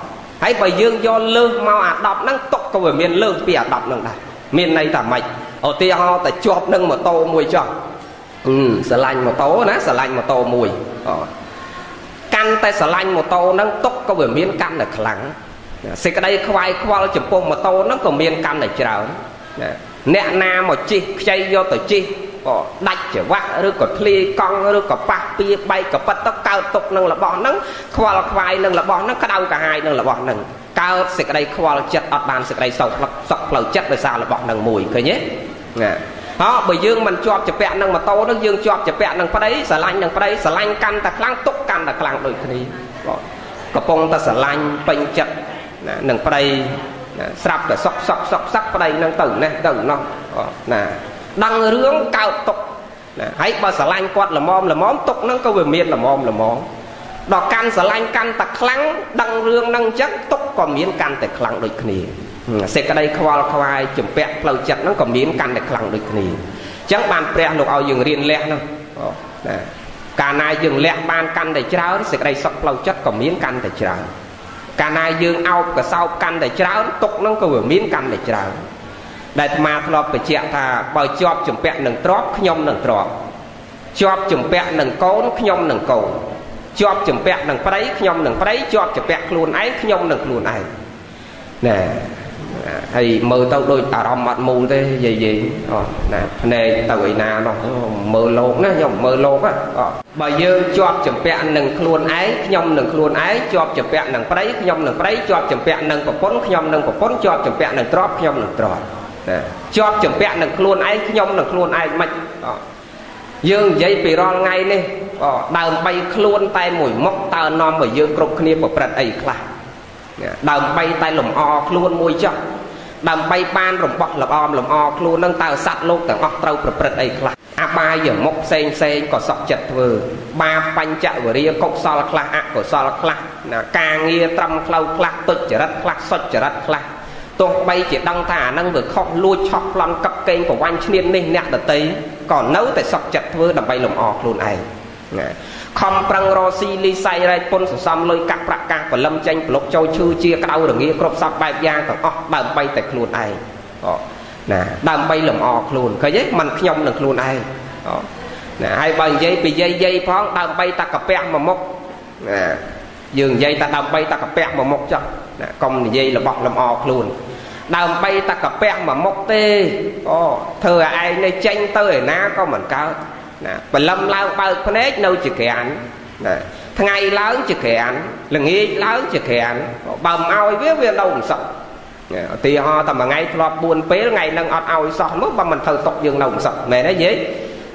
ហើយបើយើងយកលើសមកអា10ហ្នឹងទុកក៏វាមានលើសពីអា10ហ្នឹងដែរមានន័យថាម៉េចឧទាហរណ៍តែជាប់នឹងម៉ូតូមួយចុះអឺស្រឡាញ់ម៉ូតូណាស្រឡាញ់ម៉ូតូមួយអូកាន់តែស្រឡាញ់ម៉ូតូហ្នឹងទុកក៏វាមានកាន់តែខ្លាំងសេចក្តីខ្វាយខ្វល់ចំពោះម៉ូតូហ្នឹងក៏មានកាន់តែច្រើនណាអ្នកណាមកជិះខ្ចីយកទៅជិះ ក៏ដាច់ច្រវាក់ឬក៏ធ្លាយកង់ឬក៏ប៉ះពៀបែកកប៉ិតទៅកើតទុកនឹងរបស់ហ្នឹងខ្វល់ខ្វាយនឹងរបស់ហ្នឹងក្តៅកាហាយនឹងរបស់ហ្នឹងកើតសេចក្តីខ្វល់ចិត្តអត់បានសេចក្តីសោកសក់ផ្លូវចិត្តដោយសាររបស់ហ្នឹងមួយឃើញទេណាហ៎បើយើងមិនជាប់ជាពាក់នឹងម៉ូតូនឹងយើងជាប់ជាពាក់នឹងប្តីស្រឡាញ់នឹងប្តីស្រឡាញ់កាន់តែខ្លាំងទុកកាន់តែខ្លាំងដូចគ្នាកំពុងតែស្រឡាញ់ពេញចិត្តណានឹងប្តីស្រាប់តែសក់សក់សក់សក់ប្តីនឹងទៅនេះទៅនោះណា ដឹងរឿងកើតទុកណាហើយបើស្រឡាញ់គាត់ល្មមល្មមទុកហ្នឹងក៏វាមានល្មមល្មមដល់កាន់ស្រឡាញ់កាន់តែខ្លាំងដឹងរឿងហ្នឹងអញ្ចឹងទុកក៏មានកាន់តែខ្លាំងដូចគ្នាសេចក្តីខ្វល់ខ្វាយចម្ពាក់ផ្លូវចិត្តហ្នឹងក៏មានកាន់តែខ្លាំងដូចគ្នាអញ្ចឹងបានព្រះលោកឲ្យយើងរៀនលះហ្នឹងណាកាលណាយើងលះបានកាន់តែច្រើនសេចក្តីសុខផ្លូវចិត្តក៏មានកាន់តែច្រើនកាលណាយើងអោបកសោបកាន់តែច្រើនទុកហ្នឹងក៏វាមានកាន់តែច្រើន ដែលអាត្មាធ្លាប់បញ្ជាក់ថាបើជាប់ចម្ពាក់នឹងទ្របខ្ញុំនឹងទ្របជាប់ចម្ពាក់នឹងកូនខ្ញុំនឹងកូនជាប់ចម្ពាក់នឹងប្តីខ្ញុំនឹងប្តីជាប់ចម្ពាក់ខ្លួនឯងខ្ញុំនឹងខ្លួនឯងណែហើយមើលទៅដូចអារម្មណ៍អត់មូលទេយាយយាយអូណាភ្នែកទៅឯណានោះមើលលោកណាខ្ញុំមើលលោកអូបើយើងជាប់ចម្ពាក់នឹងខ្លួនឯងខ្ញុំនឹងខ្លួនឯងជាប់ចម្ពាក់នឹងប្តីខ្ញុំនឹងប្តីជាប់ចម្ពាក់នឹងប្រពន្ធខ្ញុំនឹងប្រពន្ធជាប់ចម្ពាក់នឹងទ្រព្យខ្ញុំនឹងទ្រព្យណា ជាប់ចម្ពាក់នឹងខ្លួនឯងខ្ញុំនឹងខ្លួនឯងមិនយើងនិយាយពីរាល់ថ្ងៃនេះដើម្បីខ្លួនតែមួយមុខតើនាំឲ្យយើងគ្រប់គ្នាប្រព្រឹត្តអីខ្លះដើម្បីតែលំអខ្លួនមួយចុះដើម្បីបានរបស់លំអមលំអខ្លួននឹងតើសត្វលោកទាំងអស់ត្រូវប្រព្រឹត្តអីខ្លះអបាយមុខផ្សេងផ្សេងក៏សក់ចិត្តធ្វើ បាបញ្ចវរិយកុសលខ្លះអកុសលខ្លះណាការងារត្រឹមផ្លូវខ្លះទុច្ចរិតខ្លះសុចរិតខ្លះ ទោះបីជាដឹងថាអានឹងវាខុសលួចឆក់ប្លន់កັບកេងប្រវាញ់ឈ្នាននេះអ្នកដតីក៏នៅតែសក់ចិត្តធ្វើដើម្បីលំអខ្លួនឯងណាខំប្រឹងរកស៊ីលីសៃរែកពុនសន្សំលុយកាក់ប្រាក់កាសបលឹមចេញប្លុកចូលឈឺជាក្តៅរងាគ្រប់សពបែបយ៉ាងទាំងអស់ដើម្បីតែខ្លួនឯងអូណាដើម្បីលំអខ្លួនឃើញទេมันខ្ញុំនឹងខ្លួនឯងអូណាហើយបើនិយាយពីយាយយាយផងដើម្បីតែកាពះមួយមុខណា យើងនិយាយតែដើម្បីតែកាពះមួយមុខចុះណាកុំនិយាយរបស់លំអខ្លួនដើម្បីតែកាពះមួយមុខទេអូធ្វើឲ្យឯងនៅចេញទៅឯណាក៏មិនកើតណាបលឹមឡើងបើកភ្នែកនៅជាក្រានណាថ្ងៃឡើងជាក្រានល្ងាចឡើងជាក្រានបើមិនឲ្យវាវានៅមិនសក់ឧទាហរណ៍តែមួយថ្ងៃធ្លាប់4ពេលថ្ងៃនឹងអត់ឲ្យសោះមកបើមិនត្រូវຕົកយើងនៅមិនសក់មែនទេយាយ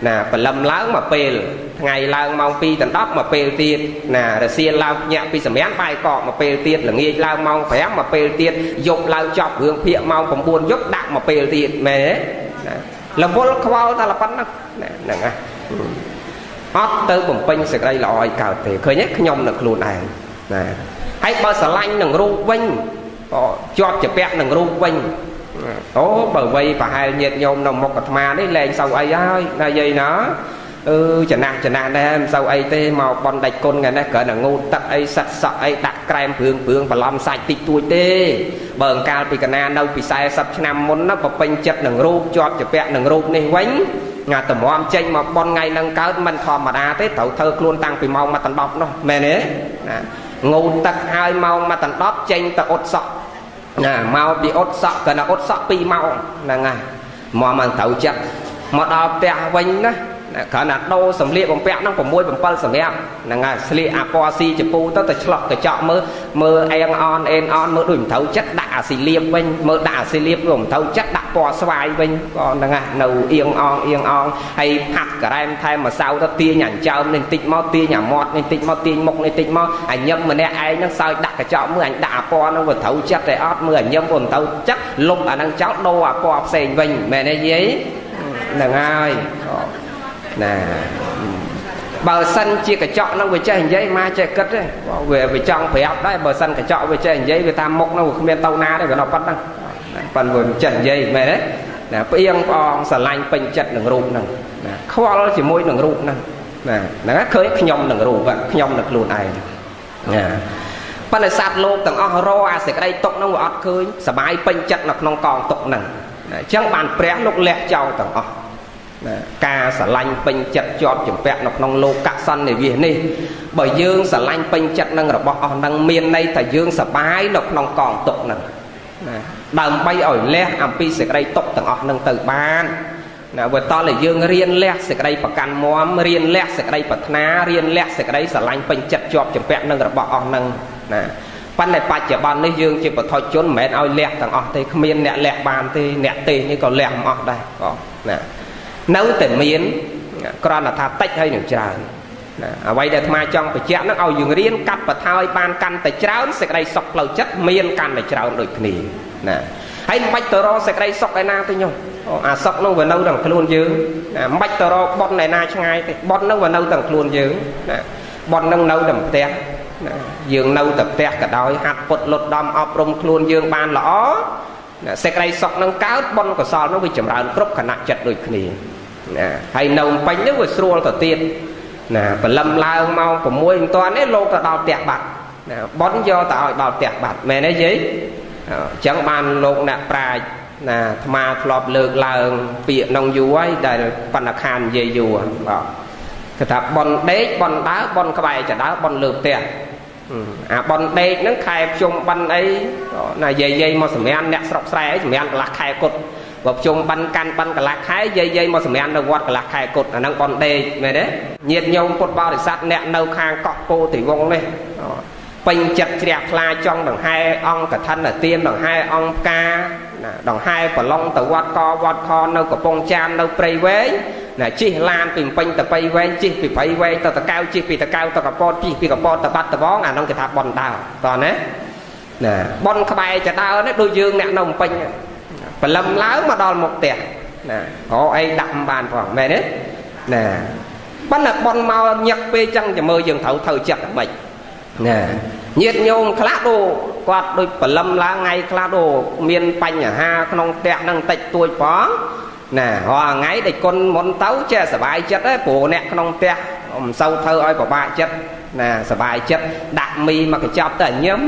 ណាបលឹមឡើងមួយពេល ថ្ងៃឡើងម៉ោង2ដល់10មួយពេលទៀតណារសៀលឡើងញាក់ពីសម្រានបាយកកមួយពេលទៀតល្ងាចឡើងម៉ោង5មួយពេលទៀតយប់ឡើងចប់រឿងភាកម៉ោង9យប់ដាក់មួយពេលទៀតមែនទេណារវល់ខ្វល់តែប៉ុណ្ណឹងហ្នឹងណាអត់ទៅបំពេញសេចក្តីល្អឲ្យកើតទេឃើញទេខ្ញុំនៅខ្លួនឯងណាហើយបើស្រឡាញ់នឹងរូបវិញក៏ជាប់ជាពាក់នឹងរូបវិញអូបើវ័យប្រហែលញាតញោមនៅមុខអាត្មានេះលែងសូវអីហើយណាយាយណា អឺចំណាស់ចំណាស់ដែរមិនសូវអីទេមកបនដាច់គុណថ្ងៃនេះគ្រាន់តែងូតទឹកអីសាត់សក់អីដាក់ក្រែមព្រឿងព្រឿងបន្លំសាច់តិចតួចទេបើអង្កាលពីកណានៅពី40ឆ្នាំមុនណាប្រពេញចិត្តនឹងរូបជាប់ជាពាក់នឹងរូបនេះវិញងាតម្រាំចេញមកបនថ្ងៃនឹងកើតមិនធម្មតាទេត្រូវធ្វើខ្លួនតាំងពីម៉ោងមកដណ្ដប់នោះមែនទេណាងូតទឹកហើយម៉ោងមកដណ្ដប់ចេញទៅអ៊ុតសក់ណាមកពីអ៊ុតសក់ក៏ណាអ៊ុតសក់2ម៉ោងហ្នឹងហើយមកមកត្រូវចិត្តមកដល់ផ្ទះវិញណា គ្រាន់តែដូរសម្លៀកបំពាក់ហ្នឹង6 7សម្រាប់ហ្នឹងហើយស្លៀកអាពណ៌ស៊ីចពូទៅទៅឆ្លោះកញ្ចក់មើលមើលអេងអនអេនអនមើលដូចមិនត្រូវចិត្តដាក់អាស៊ីលៀបវិញមើលដាក់អាស៊ីលៀបវាមិនត្រូវចិត្តដាក់ពណ៌ស្វាយវិញក៏ហ្នឹងហើយនៅអៀងអងអៀងអងហើយផាត់ការ៉ែមថែមម្សៅទៅទាញអញ្ចើមនេះតិចមកទាញអាមាត់នេះតិចមកទាញមុខនេះតិចមកអញញឹមម្នាក់ឯងហ្នឹងសើចដាក់កញ្ចក់មើលអញដាក់អាពណ៌ហ្នឹងវាត្រូវចិត្តតែអត់មើលអញញឹមវាមិនត្រូវចិត្តលុបអាហ្នឹងចោលដូរអាពណ៌ផ្សេងវិញមែនទេយាយហ្នឹងហើយ ណាបើសិនជាកញ្ចក់នឹងវាចេះនិយាយមកចេះគិតទេវាវាចង់ប្រាប់ដែរបើសិនកញ្ចក់វាចេះនិយាយវាតាមមុខនឹងវាគ្មានទៅណាទេវានៅប៉ុណ្ណឹងប៉ុន្តែវាចេះនិយាយមែនទេណាផ្អៀងផ្អងស្រឡាញ់ពេញចិត្តនឹងរូបហ្នឹងណាខ្វល់ជាមួយនឹងរូបហ្នឹងណាហ្នឹងឃើញខ្ញុំនឹងរូបខ្ញុំនឹងខ្លួនឯងណាប៉ុន្តែសត្វលោកទាំងអស់រអាសេចក្តីទុកហ្នឹងវាអត់ឃើញសបាយពេញចិត្តនៅក្នុងកងទុកហ្នឹងអញ្ចឹងបានព្រះលោកលះចោលទាំងអស់ណា ការស្រឡាញ់ពេញចិត្តជាប់ជំពាក់នៅក្នុងលោកសន្និវាសនេះបើយើងស្រឡាញ់ពេញចិត្តនឹងរបស់អស់នឹងមានន័យថាយើងសប្បាយនៅក្នុងកងទុកនឹងណាដើម្បីឲ្យលះអំពីសេចក្តីទុកទាំងអស់នឹងទៅបានណាបើតតែយើងរៀនលះសេចក្តីប្រកាន់មមរៀនលះសេចក្តីប្រាថ្នារៀនលះសេចក្តីស្រឡាញ់ពេញចិត្តជាប់ជំពាក់នឹងរបស់អស់នឹងណាប៉ុន្តែបច្ចុប្បន្ននេះយើងជាបឋមជនមិនមែនឲ្យលះទាំងអស់ទេគ្មានអ្នកលះបានទេអ្នកទេនេះក៏លះមិនអស់ដែរក៏ណា នៅតែមានក្រណថាតិចហើយនឹងច្រើនណាអ្វីដែលអាត្មាចង់បញ្ជាក់នឹងឲ្យយើងរៀនកាត់បន្ថយបានកាន់តែច្រើនសេចក្តីសុខផ្លូវចិត្តមានកាន់តែច្រើនដូចគ្នាណាហើយមិនបាច់ទៅរកសេចក្តីសុខឯណាទេញោមអាសុខនោះវានៅទាំងខ្លួនយើងណាមិនបាច់ទៅរកប៉ុនឯណាឆ្ងាយទេប៉ុននោះវានៅទាំងខ្លួនយើងណាប៉ុននឹងនៅតែផ្ទះណាយើងនៅតែផ្ទះក៏ដោយហាត់ពុតលុតដំអប់រំខ្លួនយើងបានល្អ ណាសេចក្តីសុខនឹងកើតបុណ្យកុសលនឹងវាចម្រើនគ្រប់គណៈចិត្តដូចគ្នាណាហើយនៅពេញនេះវាស្រួលទៅទៀតណាបលឹមឡើងម៉ោង6មិនទាន់ទេលោកទៅដល់ផ្ទះបាត់ណាប៉ុនយកទៅឲ្យដល់ផ្ទះបាត់មែនទេយាយអញ្ចឹងបានលោកអ្នកប្រាជ្ញណាអាត្មាធ្លាប់លើកឡើងពាក្យក្នុងយូរហើយដែលបណ្ណខាននិយាយយូរបាទគឺថាប៉ុនដេកប៉ុនដើប៉ុនក្បែរចដើប៉ុនលើផ្ទះ អាប៉ុនដេកហ្នឹងខែភ្ជុំបិណ្ឌអីណាយាយយាយមកសម្រានអ្នកស្រុកស្រែអីសម្រានកន្លះខែគត់បើភ្ជុំបិណ្ឌកាន់បិណ្ឌកន្លះខែយាយយាយមកសម្រាននៅវត្តកន្លះខែគត់អាហ្នឹងប៉ុនដេកមែនទេញាតញោមពុទ្ធបរិស័ទអ្នកនៅខាងកក់ពោធិវងនេះពេញចិត្តជ្រះថ្លាចង់ដង្ហែអង្គកឋិនទានដង្ហែអង្គផ្កា ណាដង្ហែប្រឡងទៅវត្តកវត្តខនៅកំពង់ចាមនៅព្រៃវែងណាជិះឡានពីពេញទៅបៃវែងជិះពីបៃវែងទៅតកៅជិះពីតកៅទៅកពតជិះពីកពតទៅបាត់តវងអានោះគេថាបនដើរតើណាណាបនក្បែរចដើនេះដូចយើងអ្នកនៅពេញបលឹមឡើងមកដល់មុខផ្ទះណាអូអីដាក់បានផងមែនទេណាប៉ុន្តែបនមកញឹកពេកចឹងចាំមើលយើងត្រូវត្រូវចិត្តមិនណាញាតញោមខ្លះដូ គាត់ដូចបលឹមឡើងថ្ងៃខ្លះដូមានបញ្ហាក្នុងផ្ទះនឹងតិចតួចផងណារាល់ថ្ងៃដែលគុណមុនទៅចេះសុបាយចិត្តទេព្រោះអ្នកក្នុងផ្ទះមិនសូវធ្វើឲ្យពិបាកចិត្ត ណាសុបាយចិត្តដាក់មីមកកញ្ចប់ទៅញឹម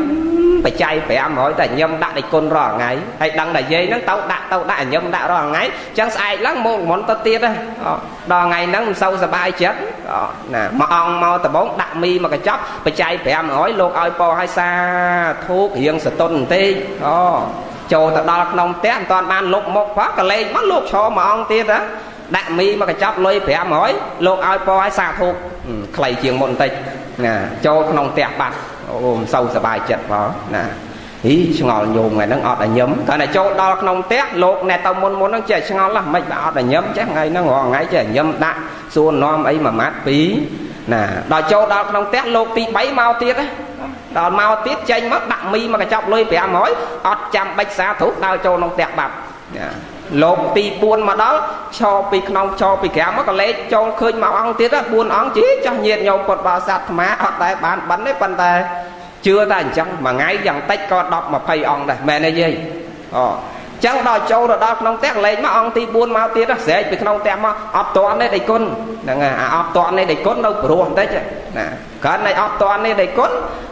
បច្ច័យ500តែញឹមដាក់ដៃគុណរាល់ថ្ងៃហើយដឹងតែយាយហ្នឹងទៅដាក់ទៅដាក់ញឹមដាក់រាល់ថ្ងៃអញ្ចឹងស្អែកឡើងមកមុនទៅទៀតដល់ថ្ងៃហ្នឹងមិនសូវសុបាយចិត្តណាមួយអង្គមកដំបងដាក់មីមកកញ្ចប់បច្ច័យ500លោកឲ្យពោឲ្យសាធូបរៀងសតុនបន្តិចអូចូលទៅដល់ក្នុងផ្ទះមិនទាន់បានលុបមុខផងកលេងមកលោកឈរមួយអង្គទៀតណាដាក់មីមកកញ្ចប់លុយ500លោកឲ្យពរឲ្យសាធូប ខ្លីជាងមុនបន្តិចណាចូលក្នុងផ្ទះបាត់អូមិនសូវសบายចិត្តផងណាហីឆ្ងល់ញោមថ្ងៃហ្នឹងអត់ឲ្យញឹមគាត់តែចូលដល់ក្នុងផ្ទះលោកអ្នកទៅមុនមុនហ្នឹងចេះឆ្ងល់ហ្នឹងមិនបើអត់ឲ្យញឹមចេះថ្ងៃហ្នឹងរងថ្ងៃចេះញឹមដាក់សួរនាំអីមួយម៉ាត់ពីរណាដល់ចូលដល់ក្នុងផ្ទះលោកទី3មកទៀតដល់មកទៀតចេញមកដាក់មីមកកញ្ចប់លុយ500អត់ចាំបាច់សាធុដើរចូលក្នុងផ្ទះបាត់ លោកទី4មកដល់ឈរពីក្នុងឈរពីក្រៅមកក៏លេចចូលឃើញមកអង្គទៀត4អង្គជីចាស់ញាតញោមពុតបោសាទអាត្មាអត់ដែរបានបិណ្ឌទេប៉ុន្តែជឿតែអញ្ចឹងមួយថ្ងៃយ៉ាងតិចក៏10 20អង្គដែរមែនទេយាយអូចឹងដល់ចូលទៅដល់ក្នុងផ្ទះលេងមកអង្គទី4មកទៀតស្រែកពីក្នុងផ្ទះមកអត់តន់ទេដៃគុណហ្នឹងហើយអាអត់តន់នេះដៃគុណនៅព្រោះបន្តិចណាគ្រាន់តែអត់តន់នេះដៃគុណ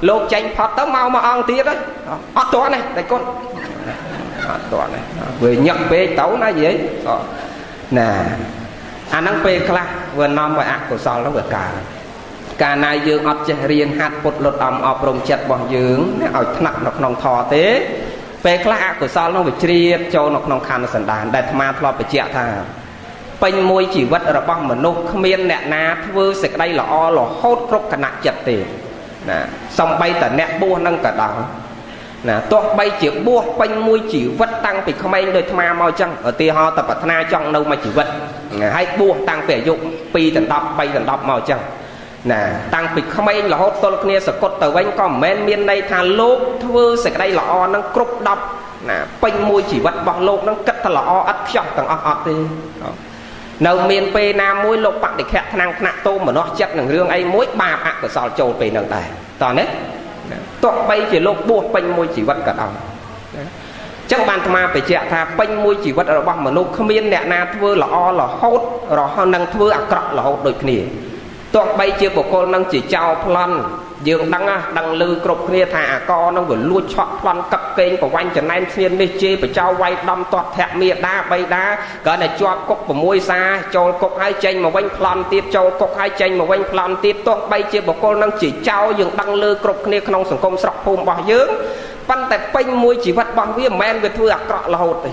លោកចេញផុតទៅមកមកអង្គទៀតអត់តន់ទេដៃគុណ អត់តន់ទេវាញឹកពេកទៅណាយាយណាអាហ្នឹងពេលខ្លះវានាំឲ្យអកុសលហ្នឹងវាកើតកាលណាយើងអត់ចេះរៀនហាត់ពុតលុតអំអប់រំចិត្តរបស់យើងឲ្យថ្នាក់នៅក្នុងធម៌ទេពេលខ្លះអកុសលនោះវាជ្រៀតចូលនៅក្នុងខណ្ឌសន្តានដែលអាត្មាធ្លាប់បញ្ជាក់ថាពេញមួយជីវិតរបស់មនុស្សគ្មានអ្នកណាធ្វើសេចក្តីល្អរហូតគ្រប់គណៈចិត្តទេណាសំបីតអ្នកបួសនឹងក៏ដោយ ណាទោះបីជាបួសពេញមួយជីវិតតាំងពីក្មេងដូចអាមកចឹងឧទាហរណ៍តប្រាថ្នាចង់នៅមួយជីវិតហើយបួសតាំងពីអាយុ2ដល់10 3ដល់10មកចឹងណាតាំងពីក្មេងរហូតទល់គ្នាសកុតទៅវិញក៏មិនមែនមានន័យថាលោកធ្វើសេចក្តីល្អនឹងគ្រប់10ណាពេញមួយជីវិតរបស់លោកនឹងគិតថាល្អឥតខ្ចោះទាំងអស់អត់ទេនៅមានពេលណាមួយលោកបដិខៈថ្នាំងថ្នាក់តូមមនោះចិត្តនឹងរឿងអីមួយបាបអកុសលចូលពេលនឹងដែរតោះនេះ ទោះបីជាលោកបួសពេញមួយជីវិតក៏ដោយចឹងបានអាត្មាបញ្ជាក់ថាពេញមួយជីវិតរបស់មនុស្សគ្មានអ្នកណាធ្វើល្អរហូតរហូតនឹងធ្វើអាក្រក់រហូតដូចគ្នាទោះបីជាបុគ្គលនឹងជាចោរប្លន់ យើងដឹងណាដឹងលឺគ្រប់គ្នាថាអាកនឹងវាលួចឆក់ប្លន់កឹកកេងប្រវាញ់ចំណែនគ្នានេះជេរបចោវាយដំទាត់ធាក់មេដាបៃតាគ្រាន់តែជាប់គុក6សាចូលគុកហើយចេញមកវិញប្លន់ទៀតចូលគុកហើយចេញមកវិញប្លន់ទៀតទោះបីជាបុគ្គលនឹងជាចោយើងដឹងលឺគ្រប់គ្នាក្នុងសង្គមស្រុកភូមិរបស់យើងប៉ុន្តែពេញមួយជីវិតរបស់វាមិនមែនវាធ្វើអាក្រក់រហូតទេ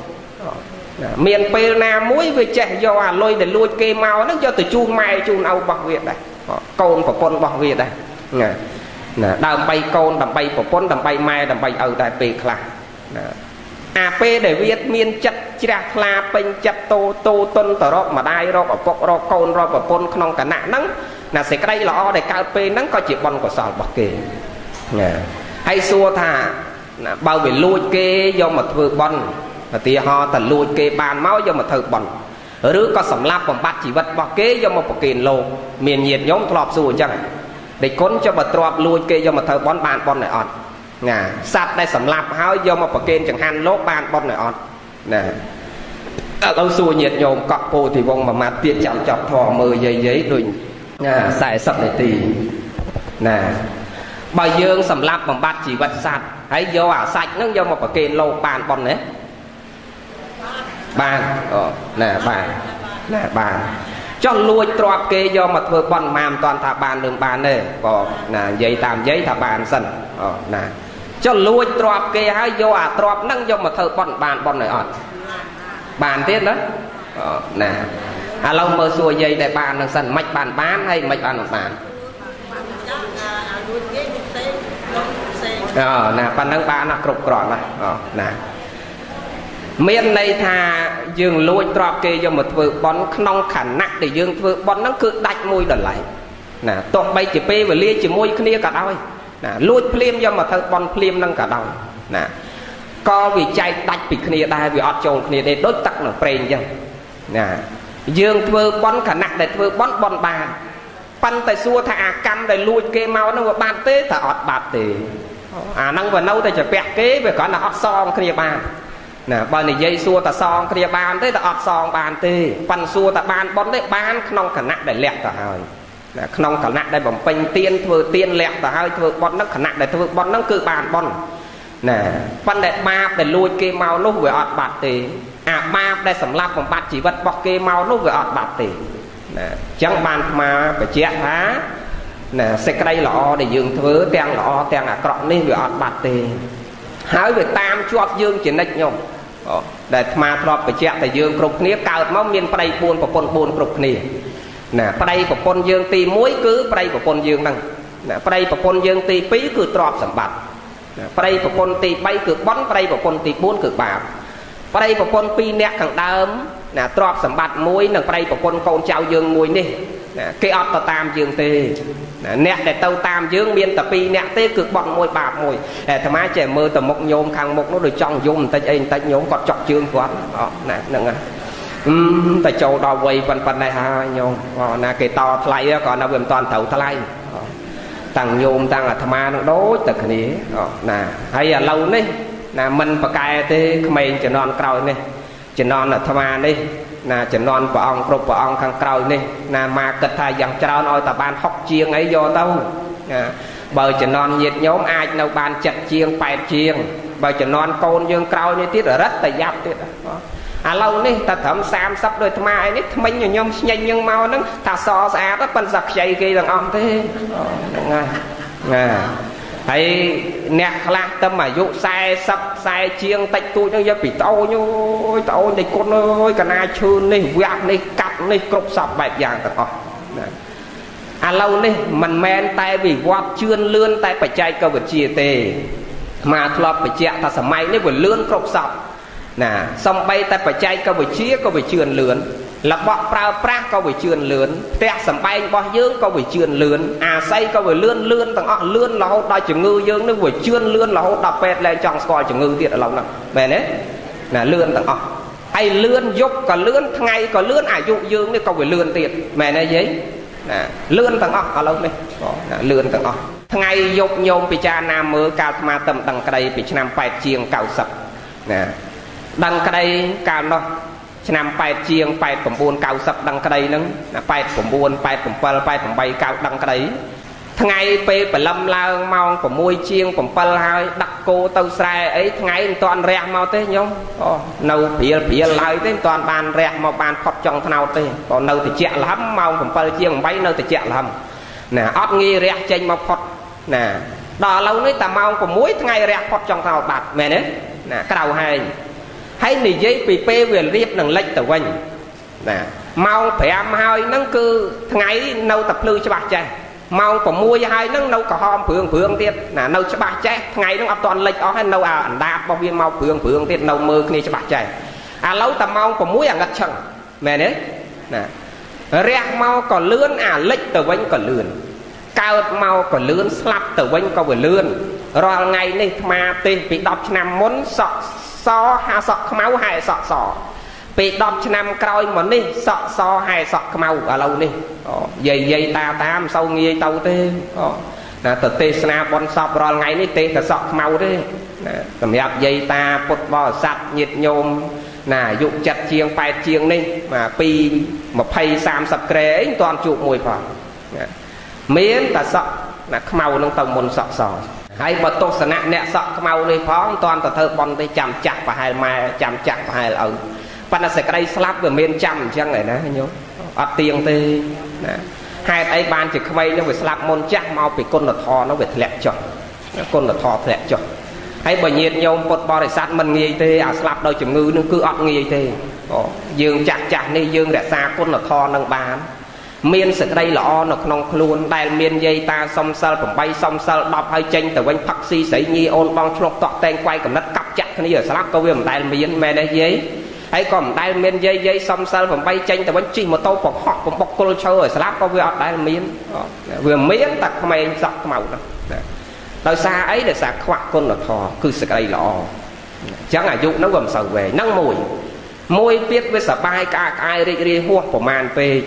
មានពេលណាមួយវាចេះយកអាលុយដែលលួចគេមកហ្នឹងយកទៅជូនម៉ែជូនឪរបស់វាដែរកូនប្រពន្ធរបស់វាដែរណា ណាដើម្បីកូនដើម្បីប្រពន្ធដើម្បីម៉ែដើម្បីឪតែពេលខ្លះណាអាពេលដែលវាមានចិត្តជ្រះថ្លាពេញចិត្តតូតូតុនទៅរកម្ដាយរកឪពុករកកូនរកប្រពន្ធក្នុងគណៈហ្នឹងណាសេចក្តីល្អដែលកើតពេលហ្នឹងក៏ជាបុណ្យកុសលរបស់គេណាហើយសួរថាណាបើវាលួចគេយកមកធ្វើបុណ្យឧទាហរណ៍តែលួចគេបានមកយកមកធ្វើបុណ្យឬក៏សម្លាប់បំបត្តិជីវិតរបស់គេយកមកប្រគេនលោកមានញាតិញោមធ្លាប់សួរអញ្ចឹង ដេកគុណចុះបើទ្របលួចគេយកមកធ្វើបុណ្យបានបុណ្យហើយអត់ណាសត្វដែលសម្លាប់ហើយយកមកប្រគេនចង្ហាន់លោកបានបុណ្យហើយអត់ណាឥឡូវសួរញាតិញោមកក់ពោធិវងមួយម៉ាត់ទៀតចាំចាប់ធေါ်មើលយាយយាយដូចណា40នាទីណាបើយើងសម្លាប់បំបត្តិជីវិតសត្វហើយយកអាសាច់ហ្នឹងយកមកប្រគេនលោកបានប៉ុណ្ណេះបានអូណាបានណាបាន ចុះលួចទ្របគេយកមកធ្វើបន់ម៉ាមិនតាន់ថាបាននឹងបានទេក៏ណានិយាយតាមនិយាយថាបានសិនអូណាចុះលួចទ្របគេហើយយកអាទ្របហ្នឹងយកមកធ្វើបន់បានបន់ឲ្យអត់បានទៀតណាអូណាឥឡូវមើលសួរយាយដែលបាននឹងសិនមិនបានបានហើយមិនបានមិនបានអូណាប៉ណ្ណឹងបានណាគ្រប់គ្រាន់ណាអូណា មានន័យថាយើងលួចទ្រព្យគេយកមកធ្វើបន់ក្នុងខណៈដែលយើងធ្វើបន់ហ្នឹងគឺដាច់មួយដល់ឡែកណាទោះបីជាពេលវេលាជាមួយគ្នាក៏ដោយណាលួចភ្លាមយកមកធ្វើបន់ភ្លាមហ្នឹងក៏ដោយណាក៏វាចែកដាច់ពីគ្នាដែរវាអត់ចូលគ្នាទេដូចទឹកនឹងប្រេងអញ្ចឹងណាយើងធ្វើបន់ខណៈដែលធ្វើបន់បន់បានប៉ុន្តែសួរថាអាកម្មដែលលួចគេមកហ្នឹងវាបាត់ទេថាអត់បាត់ទេអាហ្នឹងវានៅតែជាពាក់គេវាគ្រាន់តែអត់សងគ្នាបាន ណាបើនិយាយសួរតសងគ្រាបានទេតអត់សងបានទេប៉ិនសួរតបានប៉ុនទេបានក្នុងគណៈដែលលាក់ទៅហើយណាក្នុងគណៈដែលបំពេញទៀនធ្វើទៀនលាក់ទៅហើយធ្វើប៉ុនហ្នឹងគណៈដែលធ្វើប៉ុនហ្នឹងគឺបានប៉ុនណាប៉ុន្តែបាបដែលលួចគេមកនោះវាអត់បាត់ទេអាបាបដែលសម្លាប់បំបត្តិជីវិតរបស់គេមកនោះវាអត់បាត់ទេណាអញ្ចឹងបានអាបញ្ជាក់ថាណាសេចក្តីល្អដែលយើងធ្វើទាំងល្អទាំងអាក្រក់នេះវាអត់បាត់ទេហើយវាតាមជាប់យើងជានិច្ចញោម ដែលអាត្មាធ្លាប់បញ្ជាក់តែយើងគ្រប់គ្នាកើតមកមានប្តី4ប្រពន្ធ4គ្រប់គ្នាណាប្តីប្រពន្ធយើងទី1គឺប្តីប្រពន្ធយើងហ្នឹងណាប្តីប្រពន្ធយើងទី2គឺទ្រព្យសម្បត្តិណាប្តីប្រពន្ធទី3គឺបន់ប្តីប្រពន្ធទី4គឺបាបប្តីប្រពន្ធ2នាក់ខាងដើមណាទ្រព្យសម្បត្តិមួយនិងប្តីប្រពន្ធកូនចៅយើងមួយនេះ គេអត់ទៅតាមយើងទេអ្នកដែលទៅតាមយើងមានតែពីរអ្នកទេគឺបត់មួយបាបមួយអាត្មាចេះមើលទៅមុខញោមខាងមុខនោះដូចចង់យំបន្តិចអីបន្តិចញោមគាត់ចុកជើងគាត់អត់ណាហ្នឹងហ៎អឺតែចូលដល់វ័យប៉ុណ្ប៉ុណ្ណេះហើយញោមណាគេតថ្លៃក៏នៅវាមិនតាន់ត្រូវថ្លៃតាំងញោមតាំងអាត្មានឹងដូចតែគ្នាណាហើយឥឡូវនេះណាមិនប្រកែទេក្មេងជំនាន់ក្រោយនេះជំនាន់អាត្មានេះ ណាចំនួនព្រះអង្គគ្រប់ព្រះអង្គខាងក្រោយនេះណាមកគិតថាយ៉ាងច្រើនឲ្យតែបាន60ជាងអីយកទៅណាបើចំនួនញាតញោមអាចនៅបាន7ជាង8ជាង បើចំនួនកូនយើងក្រោយនេះទៀតរឹតតែយ៉ាប់ទៀតឥឡូវនេះតែត្រឹម30ដូចថ្មឯនេះថ្មិញខ្ញុំស្ញេញយើងមកហ្នឹងថាសស្អាតប៉ុន្តែខ្ចីគេទាំងអស់ទេហ្នឹងហើយណា ហើយអ្នកខ្លះទៅអាយុ40 40ជាងតិចតួចហ្នឹងយកពីត្អូនអូយត្អូនតែគុណអើយកណាឈឺនេះវះនេះកាត់នេះគ្រប់សពបែបយ៉ាងទាំងអស់ណាឥឡូវនេះមិនមែនតែវិវត្តជឿនលឿនតែបច្ចេកវិទ្យាទេមកធ្លាប់បញ្ជាក់ថាសម័យនេះវាលឿនគ្រប់សពណាសំបីតែបច្ចេកវិទ្យាក៏វាជឿនលឿន របស់ប្រើប្រាស់ក៏វាជឿនលឿនផ្ទះសំបែងរបស់យើងក៏វាជឿនលឿនអាស័យក៏វាលឿនលឿនទាំងអស់លឿនរហូតដល់ជំងឺយើងនឹងវាជឿនលឿនរហូតដល់ពេទ្យលែងចង់ស្គាល់ជំងឺទៀតឥឡូវហ្នឹងមែនទេណាលឿនទាំងអស់ហើយលឿនយប់ក៏លឿនថ្ងៃក៏លឿនអាយុយើងនេះក៏វាលឿនទៀតមែនទេយាយណាលឿនទាំងអស់ឥឡូវនេះណាលឿនទាំងអស់ថ្ងៃយប់ញោមពិចារណាមើលកាលស្មាតឹមដឹងក្តីពីឆ្នាំ8ជាង90ណាដឹងក្តីកាលនោះ ឆ្នាំ8ជាង89 90ដឹងក្តីហ្នឹង89 87 88 9ដឹងក្តីថ្ងៃពេលព្រលឹមឡើងម៉ោង6ជាង7ហើយដាក់គោទៅស្រែអីថ្ងៃមិនទាន់រះមកទេញោមអូនៅព្រាលព្រាលឡើយទេមិនទាន់បានរះមកបានផុតចុងថ្នោតទេក៏នៅតិចលហឹមម៉ោង7ជាង8នៅតិចលហឹមណាអត់ងាយរះចេញមកផុតណាដល់ឥឡូវនេះតែម៉ោង6ថ្ងៃរះផុតចុងថ្នោតបាត់មែនទេណាក្រៅហែង ហើយនិយាយពីពេលវារៀបនឹងលិចទៅវិញណាម៉ោង5ហើយហ្នឹងគឺថ្ងៃនៅតែភ្លឺច្បាស់ចេះម៉ោង6ហើយហ្នឹងនៅក្រហមព្រឿងព្រឿងទៀតណានៅច្បាស់ចេះថ្ងៃហ្នឹងអត់ទាន់លិចអស់ហើយនៅអាអណ្ដាតរបស់វាមកព្រឿងព្រឿងទៀតនៅមើលគ្នាច្បាស់ចេះឥឡូវតែម៉ោង6អាងឹតឆឹងមែនទេណារះមកក៏លឿនអាលិចទៅវិញក៏លឿនកើតមកក៏លឿនស្លាប់ទៅវិញក៏វាលឿនរាល់ថ្ងៃនេះអាត្មាទេសពី10ឆ្នាំមុនសក់ សហាសក់ខ្មៅហែសក់សពេល10ឆ្នាំក្រោយមកនេះសក់សហែសក់ខ្មៅឥឡូវនេះយាយយាយតាតាមិនសូវងាយទៅទេណាទៅទេសនាបនសពរាល់ថ្ងៃនេះទេសតែសក់ខ្មៅទេណាសម្រាប់យាយតាពុទ្ធបរិស័ទញាតិញោមណាអាយុចិត្តជាង8ជាងនេះមកពី20 30ក្រែអីមិនទាន់ជួបមួយផងណាមានតែសក់ណាខ្មៅនឹងទៅមុនសក់ស ហើយបើទស្សនៈអ្នកសក់ខ្មៅនេះផងមិនទាន់ទៅធ្វើបន់ទេចាំចាក់ប្រហែលម៉ែចាំចាក់ប្រហែលឪប៉ុន្តែសេចក្តីស្លាប់វាមានចាំអញ្ចឹងឯណាញោមអត់ទៀងទេណាហេតុអីបានជាក្មេងនោះវាស្លាប់មុនចាស់មកពីគុណធម៌នោះវាធ្លាក់ចុះគុណធម៌ធ្លាក់ចុះហើយបើញាតញោមពុទ្ធបរិស័ទមិនងាយទេអាស្លាប់ដោយជំងឺនឹងគឺអត់ងាយទេអូយើងចាស់ចាស់នេះយើងរក្សាគុណធម៌នឹងបាន មានសេចក្តីល្អនៅក្នុងខ្លួនដែលមានយាយតាសំសិល8សំសិល10ហើយចេញទៅវិញផឹកស៊ីស្រីញីអូនបងឆ្លុកតក់តែងខ្វាយកំណត់កាប់ចាក់គ្នាស្លាប់ក៏វាមិនដែលមានមែនទេយាយហើយក៏មិនដែលមានយាយយាយសំសិល8ចេញទៅវិញជិះម៉ូតូបង្ហក់បំបុកគល់ឈើឲ្យស្លាប់ក៏វាអត់ដែលមានវាមានតែក្មេងសក់ខ្មៅនោះដោយសារអីដោយសារខ្វាក់គុណធម៌គឺសក្តិល្អអញ្ចឹងអាយុហ្នឹងវាមិនសូវវែងហ្នឹងមួយមួយទៀតវាសបាយក្អាកក្អាយរីករាយហួសប្រមាណពេក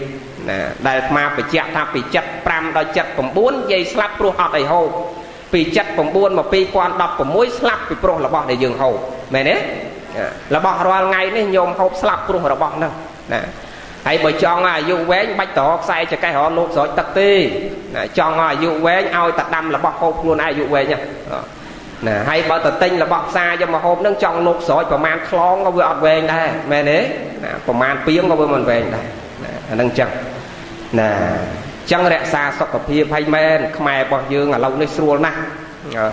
ណាដែលអាត្មាបញ្ជាក់ថាពី75ដល់79យាយស្លាប់ព្រោះអត់អីហូបពី79មក2016ស្លាប់ពីព្រោះរបស់ដែលយើងហូបមែនទេរបស់រាល់ថ្ងៃនេះញោមហូបស្លាប់ព្រោះរបស់ហ្នឹងណាហើយបើចង់អាយុវែងបាច់តរខ្សែចកេះរលោកស្រោចទឹកទេណាចង់អាយុវែងឲ្យតែដាំរបស់ហូបខ្លួនឯងអាយុវែងណាហើយបើទៅទិញរបស់ផ្សារយកមកហូបនឹងចង់លោកស្រោចប្រមាណខ្លងក៏វាអត់វែងដែរមែនទេណាប្រមាណពីងក៏វាមិនវែងដែរណាអានឹងចឹង ណាចឹងរក្សាសុខភាពឲ្យមែនខ្មែររបស់យើងឥឡូវនេះស្រួលណាស់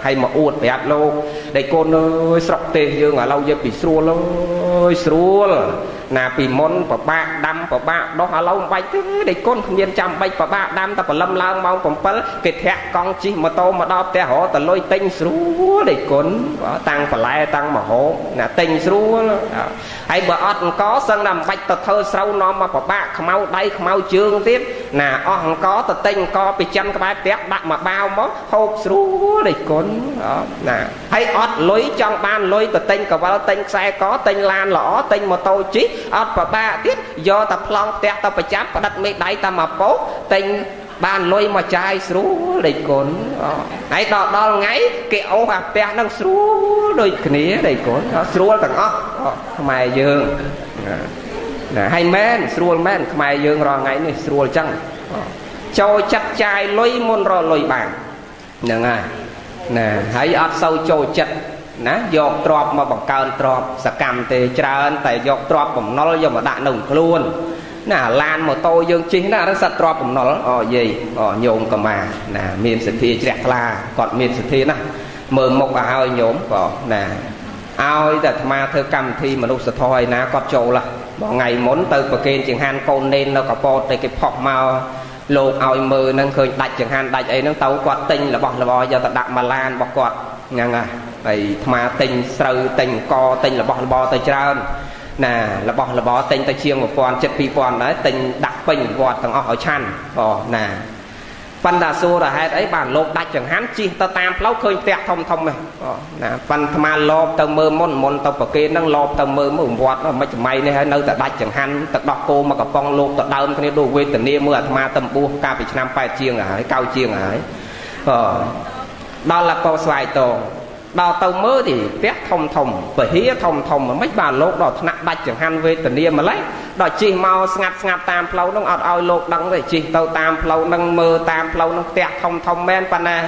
ហើយមកអួតប្រាប់លោកដែលកូនអើយស្រុកទេសយើងឥឡូវយើងពីស្រួលអើយស្រួល ណាពីមុនប្របាក់ដាំប្របាក់ដោះឥឡូវមិនបាច់ទេដេកគុណគ្មានចាំបាច់ប្របាក់ដាំតែព្រលឹមឡើងម៉ោង7គេធាក់កង់ជិះម៉ូតូមកដល់ផ្ទះរតលុយទិញស្រួលដេកគុណតាំងបន្លែតាំងមហោបណាទិញស្រួលហើយបើអត់អង្គសឹងតែមិនបាច់ទៅធ្វើស្រូវនាំមកប្របាក់ខ្មៅដៃខ្មៅជើងទៀតណាអស់អង្គទៅទិញអង្គពីចិនក្បែរផ្ទះដាក់មកបាវមកហូបស្រួលដេកគុណណាហើយអត់លុយចង់បានលុយទៅទិញកវលទិញខ្សែកទិញឡានល្អទិញម៉ូតូជិះអត់ប្របាកទៀតយកតែប្លង់ផ្ទះទៅប្រចាំផ្ដិតមេដៃតែមកពោទិញបានលុយមកចាយស្រួលដេកគុណហើយដល់ដល់ថ្ងៃគេអូសអាផ្ទះហ្នឹងស្រួលដូចគ្នាដេកគុណស្រួលទាំងអស់ខ្មែរយើងណាហើយមែនស្រួលមែនខ្មែរយើងរាល់ថ្ងៃនេះស្រួលចឹងចូលចិត្តចាយលុយមុនរលុយបានហ្នឹងហើយណាហើយអត់សូវចូលចិត្ត ណាយកទ្រពមកបង្កើនទ្រពសកម្មទេច្រើន តែយកទ្រពបំណុលយកមកដាក់នៅខ្លួនណាឡានម៉ូតូយើងជិះណារស័តទ្រពបំណុលអូយាយអូញោមក៏មកណាមានសទ្ធាជ្រះថ្លាគាត់មានសទ្ធាណាមើលមុខឲ្យញោមក៏ណាឲ្យតែអាត្មាធ្វើកម្មវិធីមនុស្សធម៌ឯណាគាត់ចូលហ៎បងថ្ងៃមុនទៅប្រគេនចង្ហាន់កូននេននៅកពតតែគេផុសមកលោកឲ្យមើលហ្នឹងឃើញដាច់ចង្ហាន់ដាច់អីហ្នឹងទៅគាត់ទិញរបស់របរយកទៅដាក់មកឡានរបស់គាត់ហ្នឹងហើយ ហើយថ្មទិញស្រូវទិញកទិញរបស់របរទៅច្រើនណារបស់របរទិញទៅជាង1000 7 2000ដែរទិញដាក់ពេញវត្តទាំងអស់ឲ្យឆាន់អូណាប៉ុន្តែសួរថាហេតុអីបានលោកដាច់ចង្ហាន់ជិះទៅតាមផ្លូវឃើញផ្ទះធំធំហ្នឹងណាប៉ុន្តែអាលបទៅមើលមុនមុនទៅប្រគេនហ្នឹងលបទៅមើលមើលវត្តមិនសម័យនេះហើយនៅតែដាច់ចង្ហាន់ទឹកដោះគោមកកំប៉ុងលោកទៅដើមគ្នាដូចវេទនាមើលអាត្មាទៅបួសកាលពីឆ្នាំ8ជាងហើយ9ជាងហើយអដល់លកោស្វាយតង ដល់ទៅមើលទីផ្ទះធំធំពហិធំធំមិនបានលោកដល់ថ្នាក់ដាច់ចង្ហាន់វេទនាម្លេះដល់ជិះមកស្ងាត់ស្ងាត់តាមផ្លូវនោះអត់ឲ្យលោកដឹងទេជិះទៅតាមផ្លូវនឹងមើលតាមផ្លូវនោះផ្ទះធំធំមែនប៉ុណ្ណា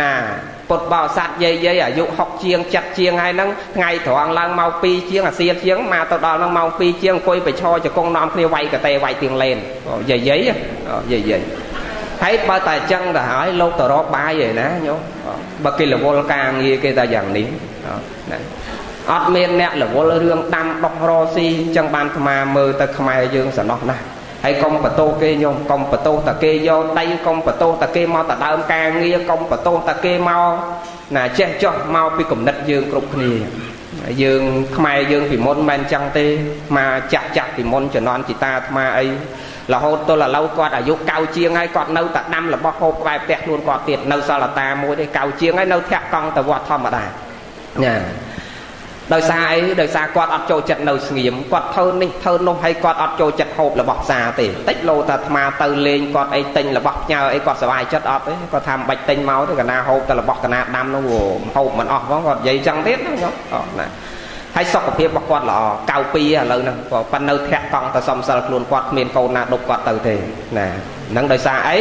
ណាពុតបោស័តយាយយាយអាយុ6ជាង7ជាងហើយហ្នឹងថ្ងៃត្រង់ឡើងមក2ជាងអាសៀលជាងមកទៅដល់ហ្នឹងមក2ជាងអង្គុយប្រឈរជង្គង់នាំគ្នាវាយកតេវាយទៀងលេនយាយយាយយាយយាយ ហើយបើតែអញ្ចឹងទៅហើយលោកទៅរកបាយឯណាញោមបើគេរវល់ការងារគេតែយ៉ាងនេះណាអត់មានអ្នករវល់រឿងដាំដុះរស៊ីអញ្ចឹងបានអាត្មាមើលទៅខ្មែរយើងសំណោះណាស់ហើយកុំបន្ទោសគេញោមកុំបន្ទោសតែគេយកដៃកុំបន្ទោសតែគេមកតដើមការងារកុំបន្ទោសតែគេមកណាចេះចោះមកពីគំនិតយើងគ្រប់គ្នាយើងខ្មែរយើងពីមុនមិនអញ្ចឹងទេមកចាក់ចាក់ពីមុនជំនាន់ជីតាអាត្មាអី រហូតទល់ឥឡូវគាត់អាយុកៅជាងហើយគាត់នៅតែដាំរបស់ហូបក្បែរផ្ទះខ្លួនគាត់ទៀតនៅសល់តាមួយទេកៅជាងហើយនៅធាក់កង់ទៅវត្តធម្មតាណាដោយសារអីដោយសារគាត់អត់ចូលចិត្តនៅស្ងៀមគាត់ធ្វើនេះធ្វើនោះហើយគាត់អត់ចូលចិត្តហូបរបស់ផ្សារទេតិចលោតាអាត្មាទៅលេងគាត់អីទិញរបស់ផ្ញើអីគាត់សុបាយចិត្តអត់ទេគាត់ថាមិនបាច់ទិញមកទេកណាហូបតែរបស់កណាដាំនោះហូបមិនអស់ផងគាត់និយាយចឹងទៀតណាអូណា ហើយសុខភាពរបស់គាត់ល្អ92ឥឡូវហ្នឹងប៉ុន្តែនៅធាក់កង់ទៅសំសិលខ្លួនគាត់គ្មានកូនណាដប់គាត់ទៅទេណាហ្នឹងដោយសារអី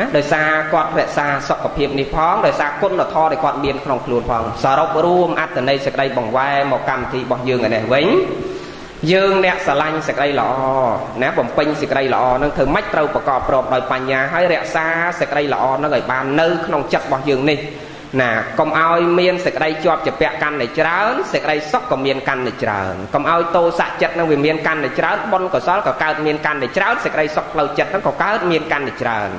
ណាដោយសារគាត់រក្សាសុខភាពនេះផងដោយសារគុណធម៌ដែលគាត់មានក្នុងខ្លួនផងសរុបរួមអត្តន័យសេចក្តីបង្វែរមកកម្មវិធីរបស់យើងឯនេះវិញយើងអ្នកស្រឡាញ់សេចក្តីល្អណាបំពេញសេចក្តីល្អនឹងធ្វើម៉េចត្រូវប្រកបប្រកបដោយបញ្ញាហើយរក្សាសេចក្តីល្អនឹងឲ្យបាននៅក្នុងចិត្តរបស់យើងនេះ ណាកុំឲ្យមានសេចក្តីជាប់ជាពាក់កាន់តែច្រើនសេចក្តីសុខក៏មានកាន់តែច្រើនកុំឲ្យតោសៈចិត្តនឹងវាមានកាន់តែច្រើនបុណ្យកុសលក៏កើតមានកាន់តែច្រើនសេចក្តីសុខផ្លូវចិត្តនឹងក៏កើតមានកាន់តែច្រើន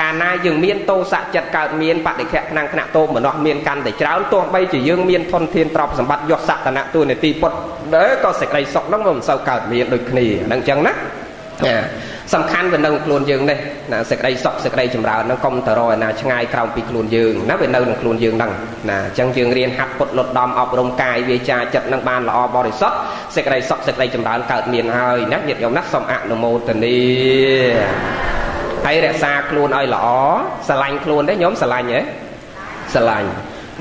កាលណាយើងមានតោសៈចិត្តកើតមានបដិខៈក្នុងគណៈតោមនោះមានកាន់តែច្រើនទោះបីជាយើងមានធនធានទ្រព្យសម្បត្តិយកសក្តនៈទូនាទីពុតដែរក៏សេចក្តីសុខនឹងមិនសូវកើតមានដូចគ្នាហ្នឹងអញ្ចឹងណា សំខាន់វានៅខ្លួនយើងនេះណាសេចក្តីសុខសេចក្តីចម្រើនហ្នឹងកុំទៅរកឯណាឆ្ងាយក្រោមពីខ្លួនយើងណាវានៅក្នុងខ្លួនយើងហ្នឹងណាអញ្ចឹងយើងរៀនហាត់ពុតលត់ដំអប់រំកាយវាចាចិត្តនឹងបានល្អបរិសុទ្ធសេចក្តីសុខសេចក្តីចម្រើនកើតមានហើយណាញាតិញោមណាសូមអនុមោទនាហើយរក្សាខ្លួនឲ្យល្អស្រឡាញ់ខ្លួនទេញោមស្រឡាញ់ទេស្រឡាញ់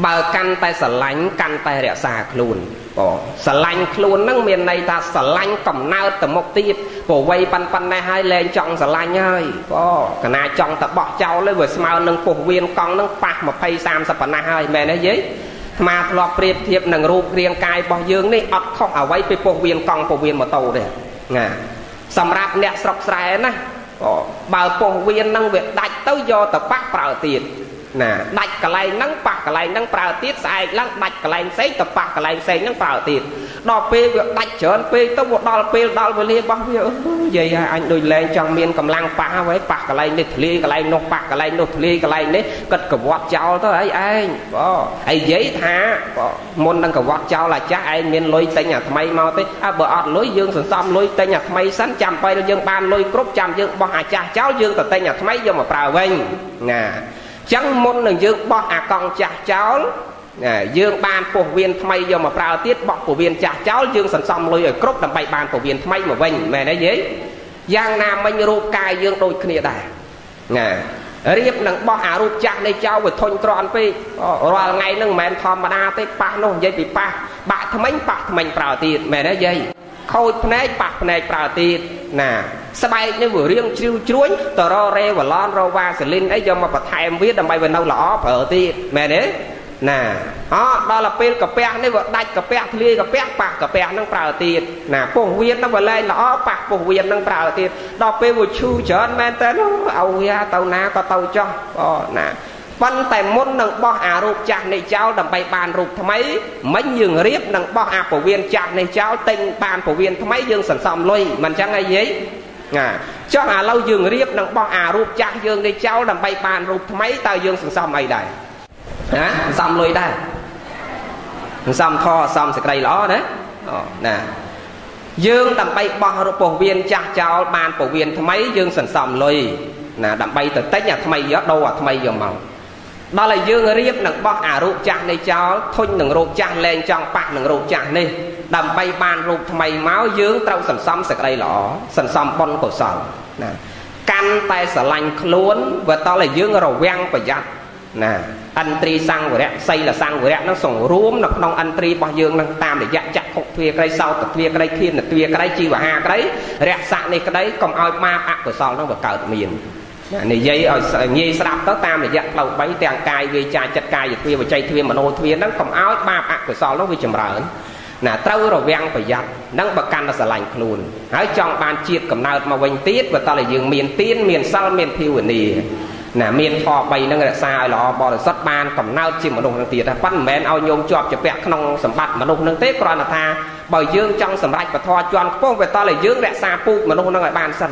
បើកាន់តែស្រឡាញ់កាន់តែរក្សាខ្លួន បងស្រឡាញ់ខ្លួននឹងមានន័យថាស្រឡាញ់កំណើតទៅមុខទៀតព្រោះវ័យប៉ាន់ប៉ាន់នេះហើយលែងចង់ស្រឡាញ់ហើយបងកណាចង់តែបោះចោលទេវាស្មើនឹងពោះវៀនកង់នឹងប៉ះ20 30ប៉ុណ្ណាហើយមែនទេយាយអាត្មាធ្លាប់ប្រៀបធៀបនឹងរូបរាងកាយរបស់យើងនេះអត់ខុសអ្វីពីពោះវៀនកង់ពោះវៀនម៉ូតូទេណាសម្រាប់អ្នកស្រុកស្រែណាបើពោះវៀននឹងវាដាច់ទៅយកទៅបាក់ប្រើទៀត ណាដាច់កន្លែងហ្នឹងប៉ះកន្លែងហ្នឹងប្រើទៀតស្អែកឡើងដាច់កន្លែងផ្សេងទៅប៉ះកន្លែងផ្សេងហ្នឹងប្រើទៀតដល់ពេលវាដាច់ច្រើនពេកទៅវាដល់ពេលដល់វេលារបស់វានិយាយឲ្យអញដូចលែងចង់មានកម្លាំងប៉ះហើយប៉ះកន្លែងនេះធ្លាយកន្លែងនោះប៉ះកន្លែងនោះធ្លាយកន្លែងនេះគិតកវាត់ចោលទៅអីឯងបងហើយនិយាយថាមុននឹងកវាត់ចោលអាចាស់ឯងមានលុយទិញអាថ្មីមកទេអើបើអត់លុយយើងសន្សំលុយទិញអាថ្មីសិនចាំពេលយើងបានលុយគ្រប់ចាំយើងបោះអាចាស់ចោលយើងទៅទិញអាថ្មីយកមកប្រើវិញណា ចឹងមុននឹងយើងបោះអាកង់ចាស់ចោលយើងបានពោះវៀនថ្មីយកមកប្រើទៀតបោះពោះវៀនចាស់ចោលយើងសន្សំលុយឲ្យគ្រប់ដើម្បីបានពោះវៀនថ្មីមកវិញមែនទេយាយយ៉ាងណាមិញរូបកាយយើងដូចគ្នាដែរណារៀបនឹងបោះអារូបចាស់នៃចៅវាធុញក្រន់ពេករាល់ថ្ងៃហ្នឹងមិនមែនធម្មតាទេប៉ះនោះនិយាយពីប៉ះបាក់ថ្មិញប៉ះថ្មិញប្រើទៀតមែនទេយាយ ខូចភ្នែកប៉ះភ្នែកប្រើទៀតណាស្បែកនេះវារៀងជ្រីវជ្រួញតររេវឡនរវ៉ាសេលីនអីយកមកបន្ថែមវាដើម្បីវានៅល្អប្រើទៀតមែនទេណាអដល់ទៅពេលកាពះនេះវាដាច់កាពះធ្លាយកាពះប៉ះកាពះនឹងប្រើទៀតណាពោះវៀននឹងវាលែងល្អប៉ះពោះវៀននឹងប្រើទៀតដល់ពេលវាឈឺច្រើនមែនតើឲ្យវាទៅណាក៏ទៅចោះអូណា ប៉ុន្តែមុននឹងបោះអារូបចាស់នេះចោលដើម្បីបានរូបថ្មីមិញយើងរៀបនឹងបោះអាពវៀនចាស់នេះចោលទិញបានពវៀនថ្មីយើងសន្សំលុយមិនចឹងអីយាយណាចុះឥឡូវយើងរៀបនឹងបោះអារូបចាស់យើងនេះចោលដើម្បីបានរូបថ្មីតើយើងសន្សំអីដែរណាសន្សំលុយដែរសន្សំធរសន្សំសេចក្តីល្អណាអូណាយើងដើម្បីបោះរូបពវៀនចាស់ចោលបានពវៀនថ្មីយើងសន្សំលុយណាដើម្បីទៅទិញអាថ្មីយកដូរអាថ្មីយកមក ដល់ឲ្យយើងរៀបនឹងបោះអារូបចាស់នេះចោលធុញនឹងរូបចាស់លែងចង់ប៉ះនឹងរូបចាស់នេះដើម្បីបានរូបថ្មីមកយើងត្រូវសន្សំសេចក្តីល្អសន្សំបុណ្យកុសលណាកាន់តែស្រឡាញ់ខ្លួនវាតល់ឲ្យយើងរវាំងប្រយ័ត្នណាអន្ត្រីសង្វរៈសីលសង្វរៈនឹងសង្រួមនៅក្នុងអន្ត្រីរបស់យើងនឹងតាមរយៈចក្ខុទ្វាក្រីសោតទ្វាក្រីឃានទ្វាក្រីជីវហាក្រីរក្សានេះក្តីកុំឲ្យបាបអកុសលនឹងបង្កើតមាន និយាយឲ្យងាយស្ដាប់ទៅតាមរយៈផ្លូវ3ទាំងកាយវាចាចិត្តកាយទ្វាវិច័យទ្វាមโนទ្វាហ្នឹងកុំឲ្យបាបអកុសលនោះវាចម្រើនណាត្រូវរវាំងប្រយ័ត្ននិងបកាន់តែស្រឡាញ់ខ្លួនហើយចង់បានជាតិកំណើតមកវិញទៀតបើតើយើងមានទានមានសិលមានភាវនាណាមានធម៌3នឹងរក្សាឲ្យល្អបរិសុទ្ធបានកំណើតជាមនុស្សនឹងទៀតប៉ុន្តែមិនមែនឲ្យញោមជាប់ជាពាក់ក្នុងសម្បត្តិមនុស្សនឹងទេគ្រាន់តែថាបើយើងចង់សម្រេចពធជាន់ខ្ពស់វាតើយើងរក្សាពូជមនុស្សនឹងឲ្យបានសិន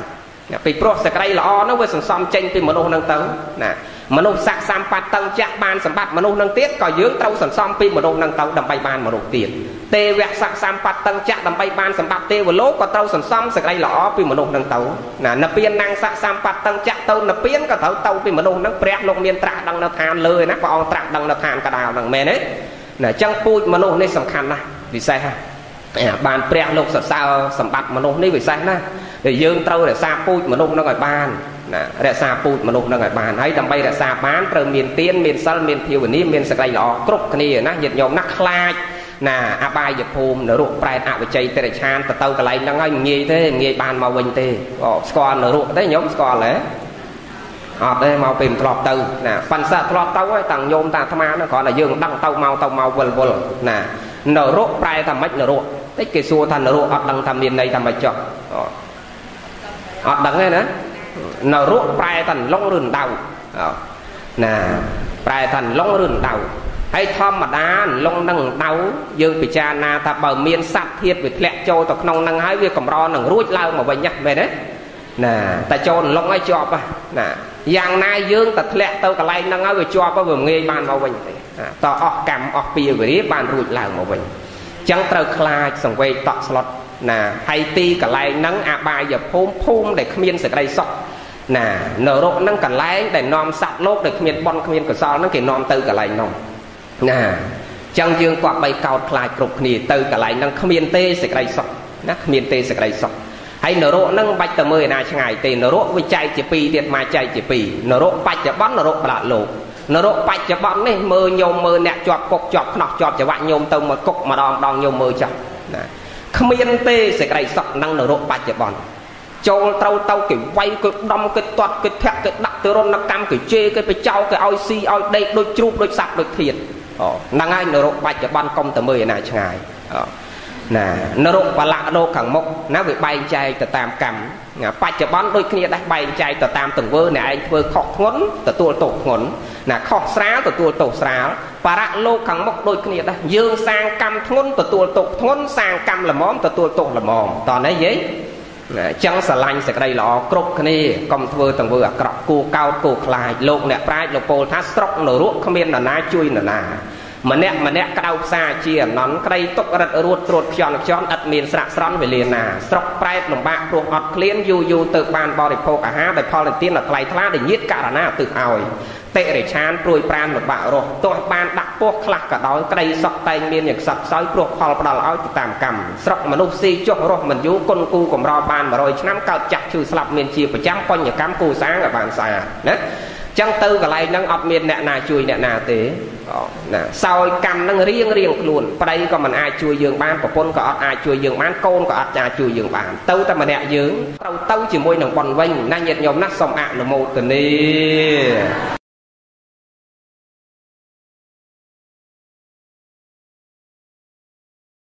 ពីព្រោះសក្តិល្អនោះវាសន្សំចេញពីមនុស្សនឹងទៅណាមនុស្សស័កសម្បត្តិតឹងចាក់បានសម្បត្តិមនុស្សនឹងទៀតក៏យើងត្រូវសន្សំពីមនុស្សនឹងទៅដើម្បីបានមនុស្សទៀតទេវៈស័កសម្បត្តិតឹងចាក់ដើម្បីបានសម្បត្តិទេវលោកក៏ត្រូវសន្សំសេចក្តីល្អពីមនុស្សនឹងទៅណានិព្វានណាងស័កសម្បត្តិតឹងចាក់ទៅនិព្វានក៏ត្រូវទៅពីមនុស្សនឹងព្រះលោកមានត្រាស់ដឹងនៅឋានលើណាព្រះអង្គត្រាស់ដឹងនៅឋានកដាលហ្នឹងមែនទេណាអញ្ចឹងពូជមនុស្សនេះសំខាន់ណាស់ពិសេសណា បានព្រះលោកសរសើរសម្បត្តិមនុស្សនេះពិសេសណាស់ដែលយើងត្រូវរក្សាពូជមនុស្សនឹងឲ្យបានណារក្សាពូជមនុស្សនឹងឲ្យបានហើយដើម្បីរក្សាបានត្រូវមានទានមានសិលមានភាវនាមានសក្តិល្អគ្រប់គ្នាណាញាតិញោមណាខ្លាចណាអបាយភូមិនរកប្រែតអវិជ័យតិរិឆានទៅទៅកន្លែងហ្នឹងហើយងាយទេងាយបានមកវិញទេស្គាល់នរកទេញោមស្គាល់ទេអត់ទេមកពេលមិនធ្លាប់ទៅណាប៉ាន់សាធ្លាប់ទៅហើយតាំងញោមតាអាត្មាហ្នឹងគ្រាន់តែយើងដឹងទៅមកទៅមកវិលវិលណានរកប្រែថាម៉េចនរក តិចគេសួរថានរកអត់ដឹងថាមានន័យថាម៉េចចុះអត់ដឹងទេណានរកប្រែថាឡុងឬដៅណាប្រែថាឡុងឬដៅហើយធម្មតាឡុងនឹងដៅយើងពិចារណាថាបើមានសត្វធាតវាធ្លាក់ចូលទៅក្នុងនឹងហើយវាកម្រនឹងរួចឡើងមកវិញណាមែនទេណាតែចូលឡុងហើយជាប់ណាយ៉ាងណាយើងតែធ្លាក់ទៅកន្លែងហ្នឹងហើយវាជាប់វាងាយបានមកវិញទេតអស់កម្មអស់ពីវិរិយបានរួចឡើងមកវិញ ចឹងត្រូវខ្លាចសង្វេកតក់ស្លុតណាហើយទីកន្លែងហ្នឹងអបាយភូមិភូមិដែលគ្មានសេចក្តីសុខណានរកហ្នឹងកន្លែងដែលនាំសត្វលោកដែលគ្មានបន់គ្មានកសលហ្នឹងគេនាំទៅកន្លែងហ្នឹងណាចឹងយើងគាត់បីកោតខ្លាចគ្រប់គ្នាទៅកន្លែងហ្នឹងគ្មានទេសេចក្តីសុខណាគ្មានទេសេចក្តីសុខហើយនរកហ្នឹងមិនបាច់ទៅមើលឯណាឆ្ងាយទេនរកវាចែកជាពីរទៀតមកចែកជាពីរនរកបច្ចុប្បន្ននរកប្រឡាក់លោក នរកបច្ចុប្បន្ននេះមើលញោមមើលអ្នកជាប់គុកជាប់ខ្នោះជាប់ច្រវាក់ញោមទៅមកគុកម្ដងម្ដងញោមមើលចាស់ណាគ្មានទេសេចក្តីសុខនឹងនរកបច្ចុប្បន្នចូលត្រូវទៅគេវាយគេដំគេទាត់គេធាក់គេដាក់ទៅរនកម្មគេជេរគេបចោគេឲ្យស៊ីឲ្យដេកដូចជ្រូកដូចសត្វដូចធាតអូហ្នឹងហើយនរកបច្ចុប្បន្នកុំទៅមើលឯណាឆ្ងាយអូណានរកបលៈរោខាងមុខណាវាបែងចែកទៅតាមកម្ម បច្ចុប្បន្នដូចគ្នាដែរបែងចែកទៅតាមទង្វើអ្នកឯងធ្វើខុសធ្ងន់ទទួលទោសធ្ងន់ណាខុសស្រាលទទួលទោសស្រាលបរៈលោកខាងមុខដូចគ្នាដែរយើងសាងកម្មធ្ងន់ទទួលទោសធ្ងន់សាងកម្មល្មមទទួលទោសល្មមតោះនេះយាយអញ្ចឹងស្រឡាញ់សេចក្តីល្អគ្រប់គ្នាកុំធ្វើទាំងធ្វើអាក្រក់គូកោតគូខ្លាចលោកអ្នកប្រាជ្ញលោកពោលថាស្រុកនរកគ្មាននរណាជួយនរណា ម្នាក់ម្នាក់ក្តៅផ្សាជាអនន្តក្តីទុករឹតរួតត្រួតខ្យល់ខ្យល់ឥតមានស្រាក់ស្រន់វេលាណាស្រុកប្រែតលំបាកព្រោះអត់ឃ្លានយូរយូរទៅបានបរិភោគអាហារដោយផលនិទានដ៏ថ្លៃថ្លាដែលញាតករណាទិសឲ្យតិរិឆានព្រួយប្រានលំបាករស់ទោះបានដាក់ពោះខ្លះក៏ដោយក្តីសក់តែងមានយ៉ាងខ្សត់ខ្សោយព្រោះផលផ្ដល់ឲ្យទៅតាមកម្មស្រុកមនុស្សស៊ីចុះរស់មិនយូរគុណគូកំរបាន100ឆ្នាំកើតចាក់ឈឺស្លាប់មានជាប្រចាំបញ្ញកម្មគូសាងឲ្យបានស្អាតណាចឹងទៅកន្លែងហ្នឹងអត់មានអ្នកណាជួយអ្នកណាទេ ណាសោយកម្មហ្នឹងរៀងរៀងខ្លួនប្តីក៏មិនអាចជួយយើងបានប្រពន្ធក៏អត់អាចជួយយើងបានកូនក៏អត់អាចជួយយើងបានទៅតែម្នាក់យើងត្រូវទៅជាមួយនឹងប៉ុនវិញណាញាតិញោមណាសូមអនុមោទនា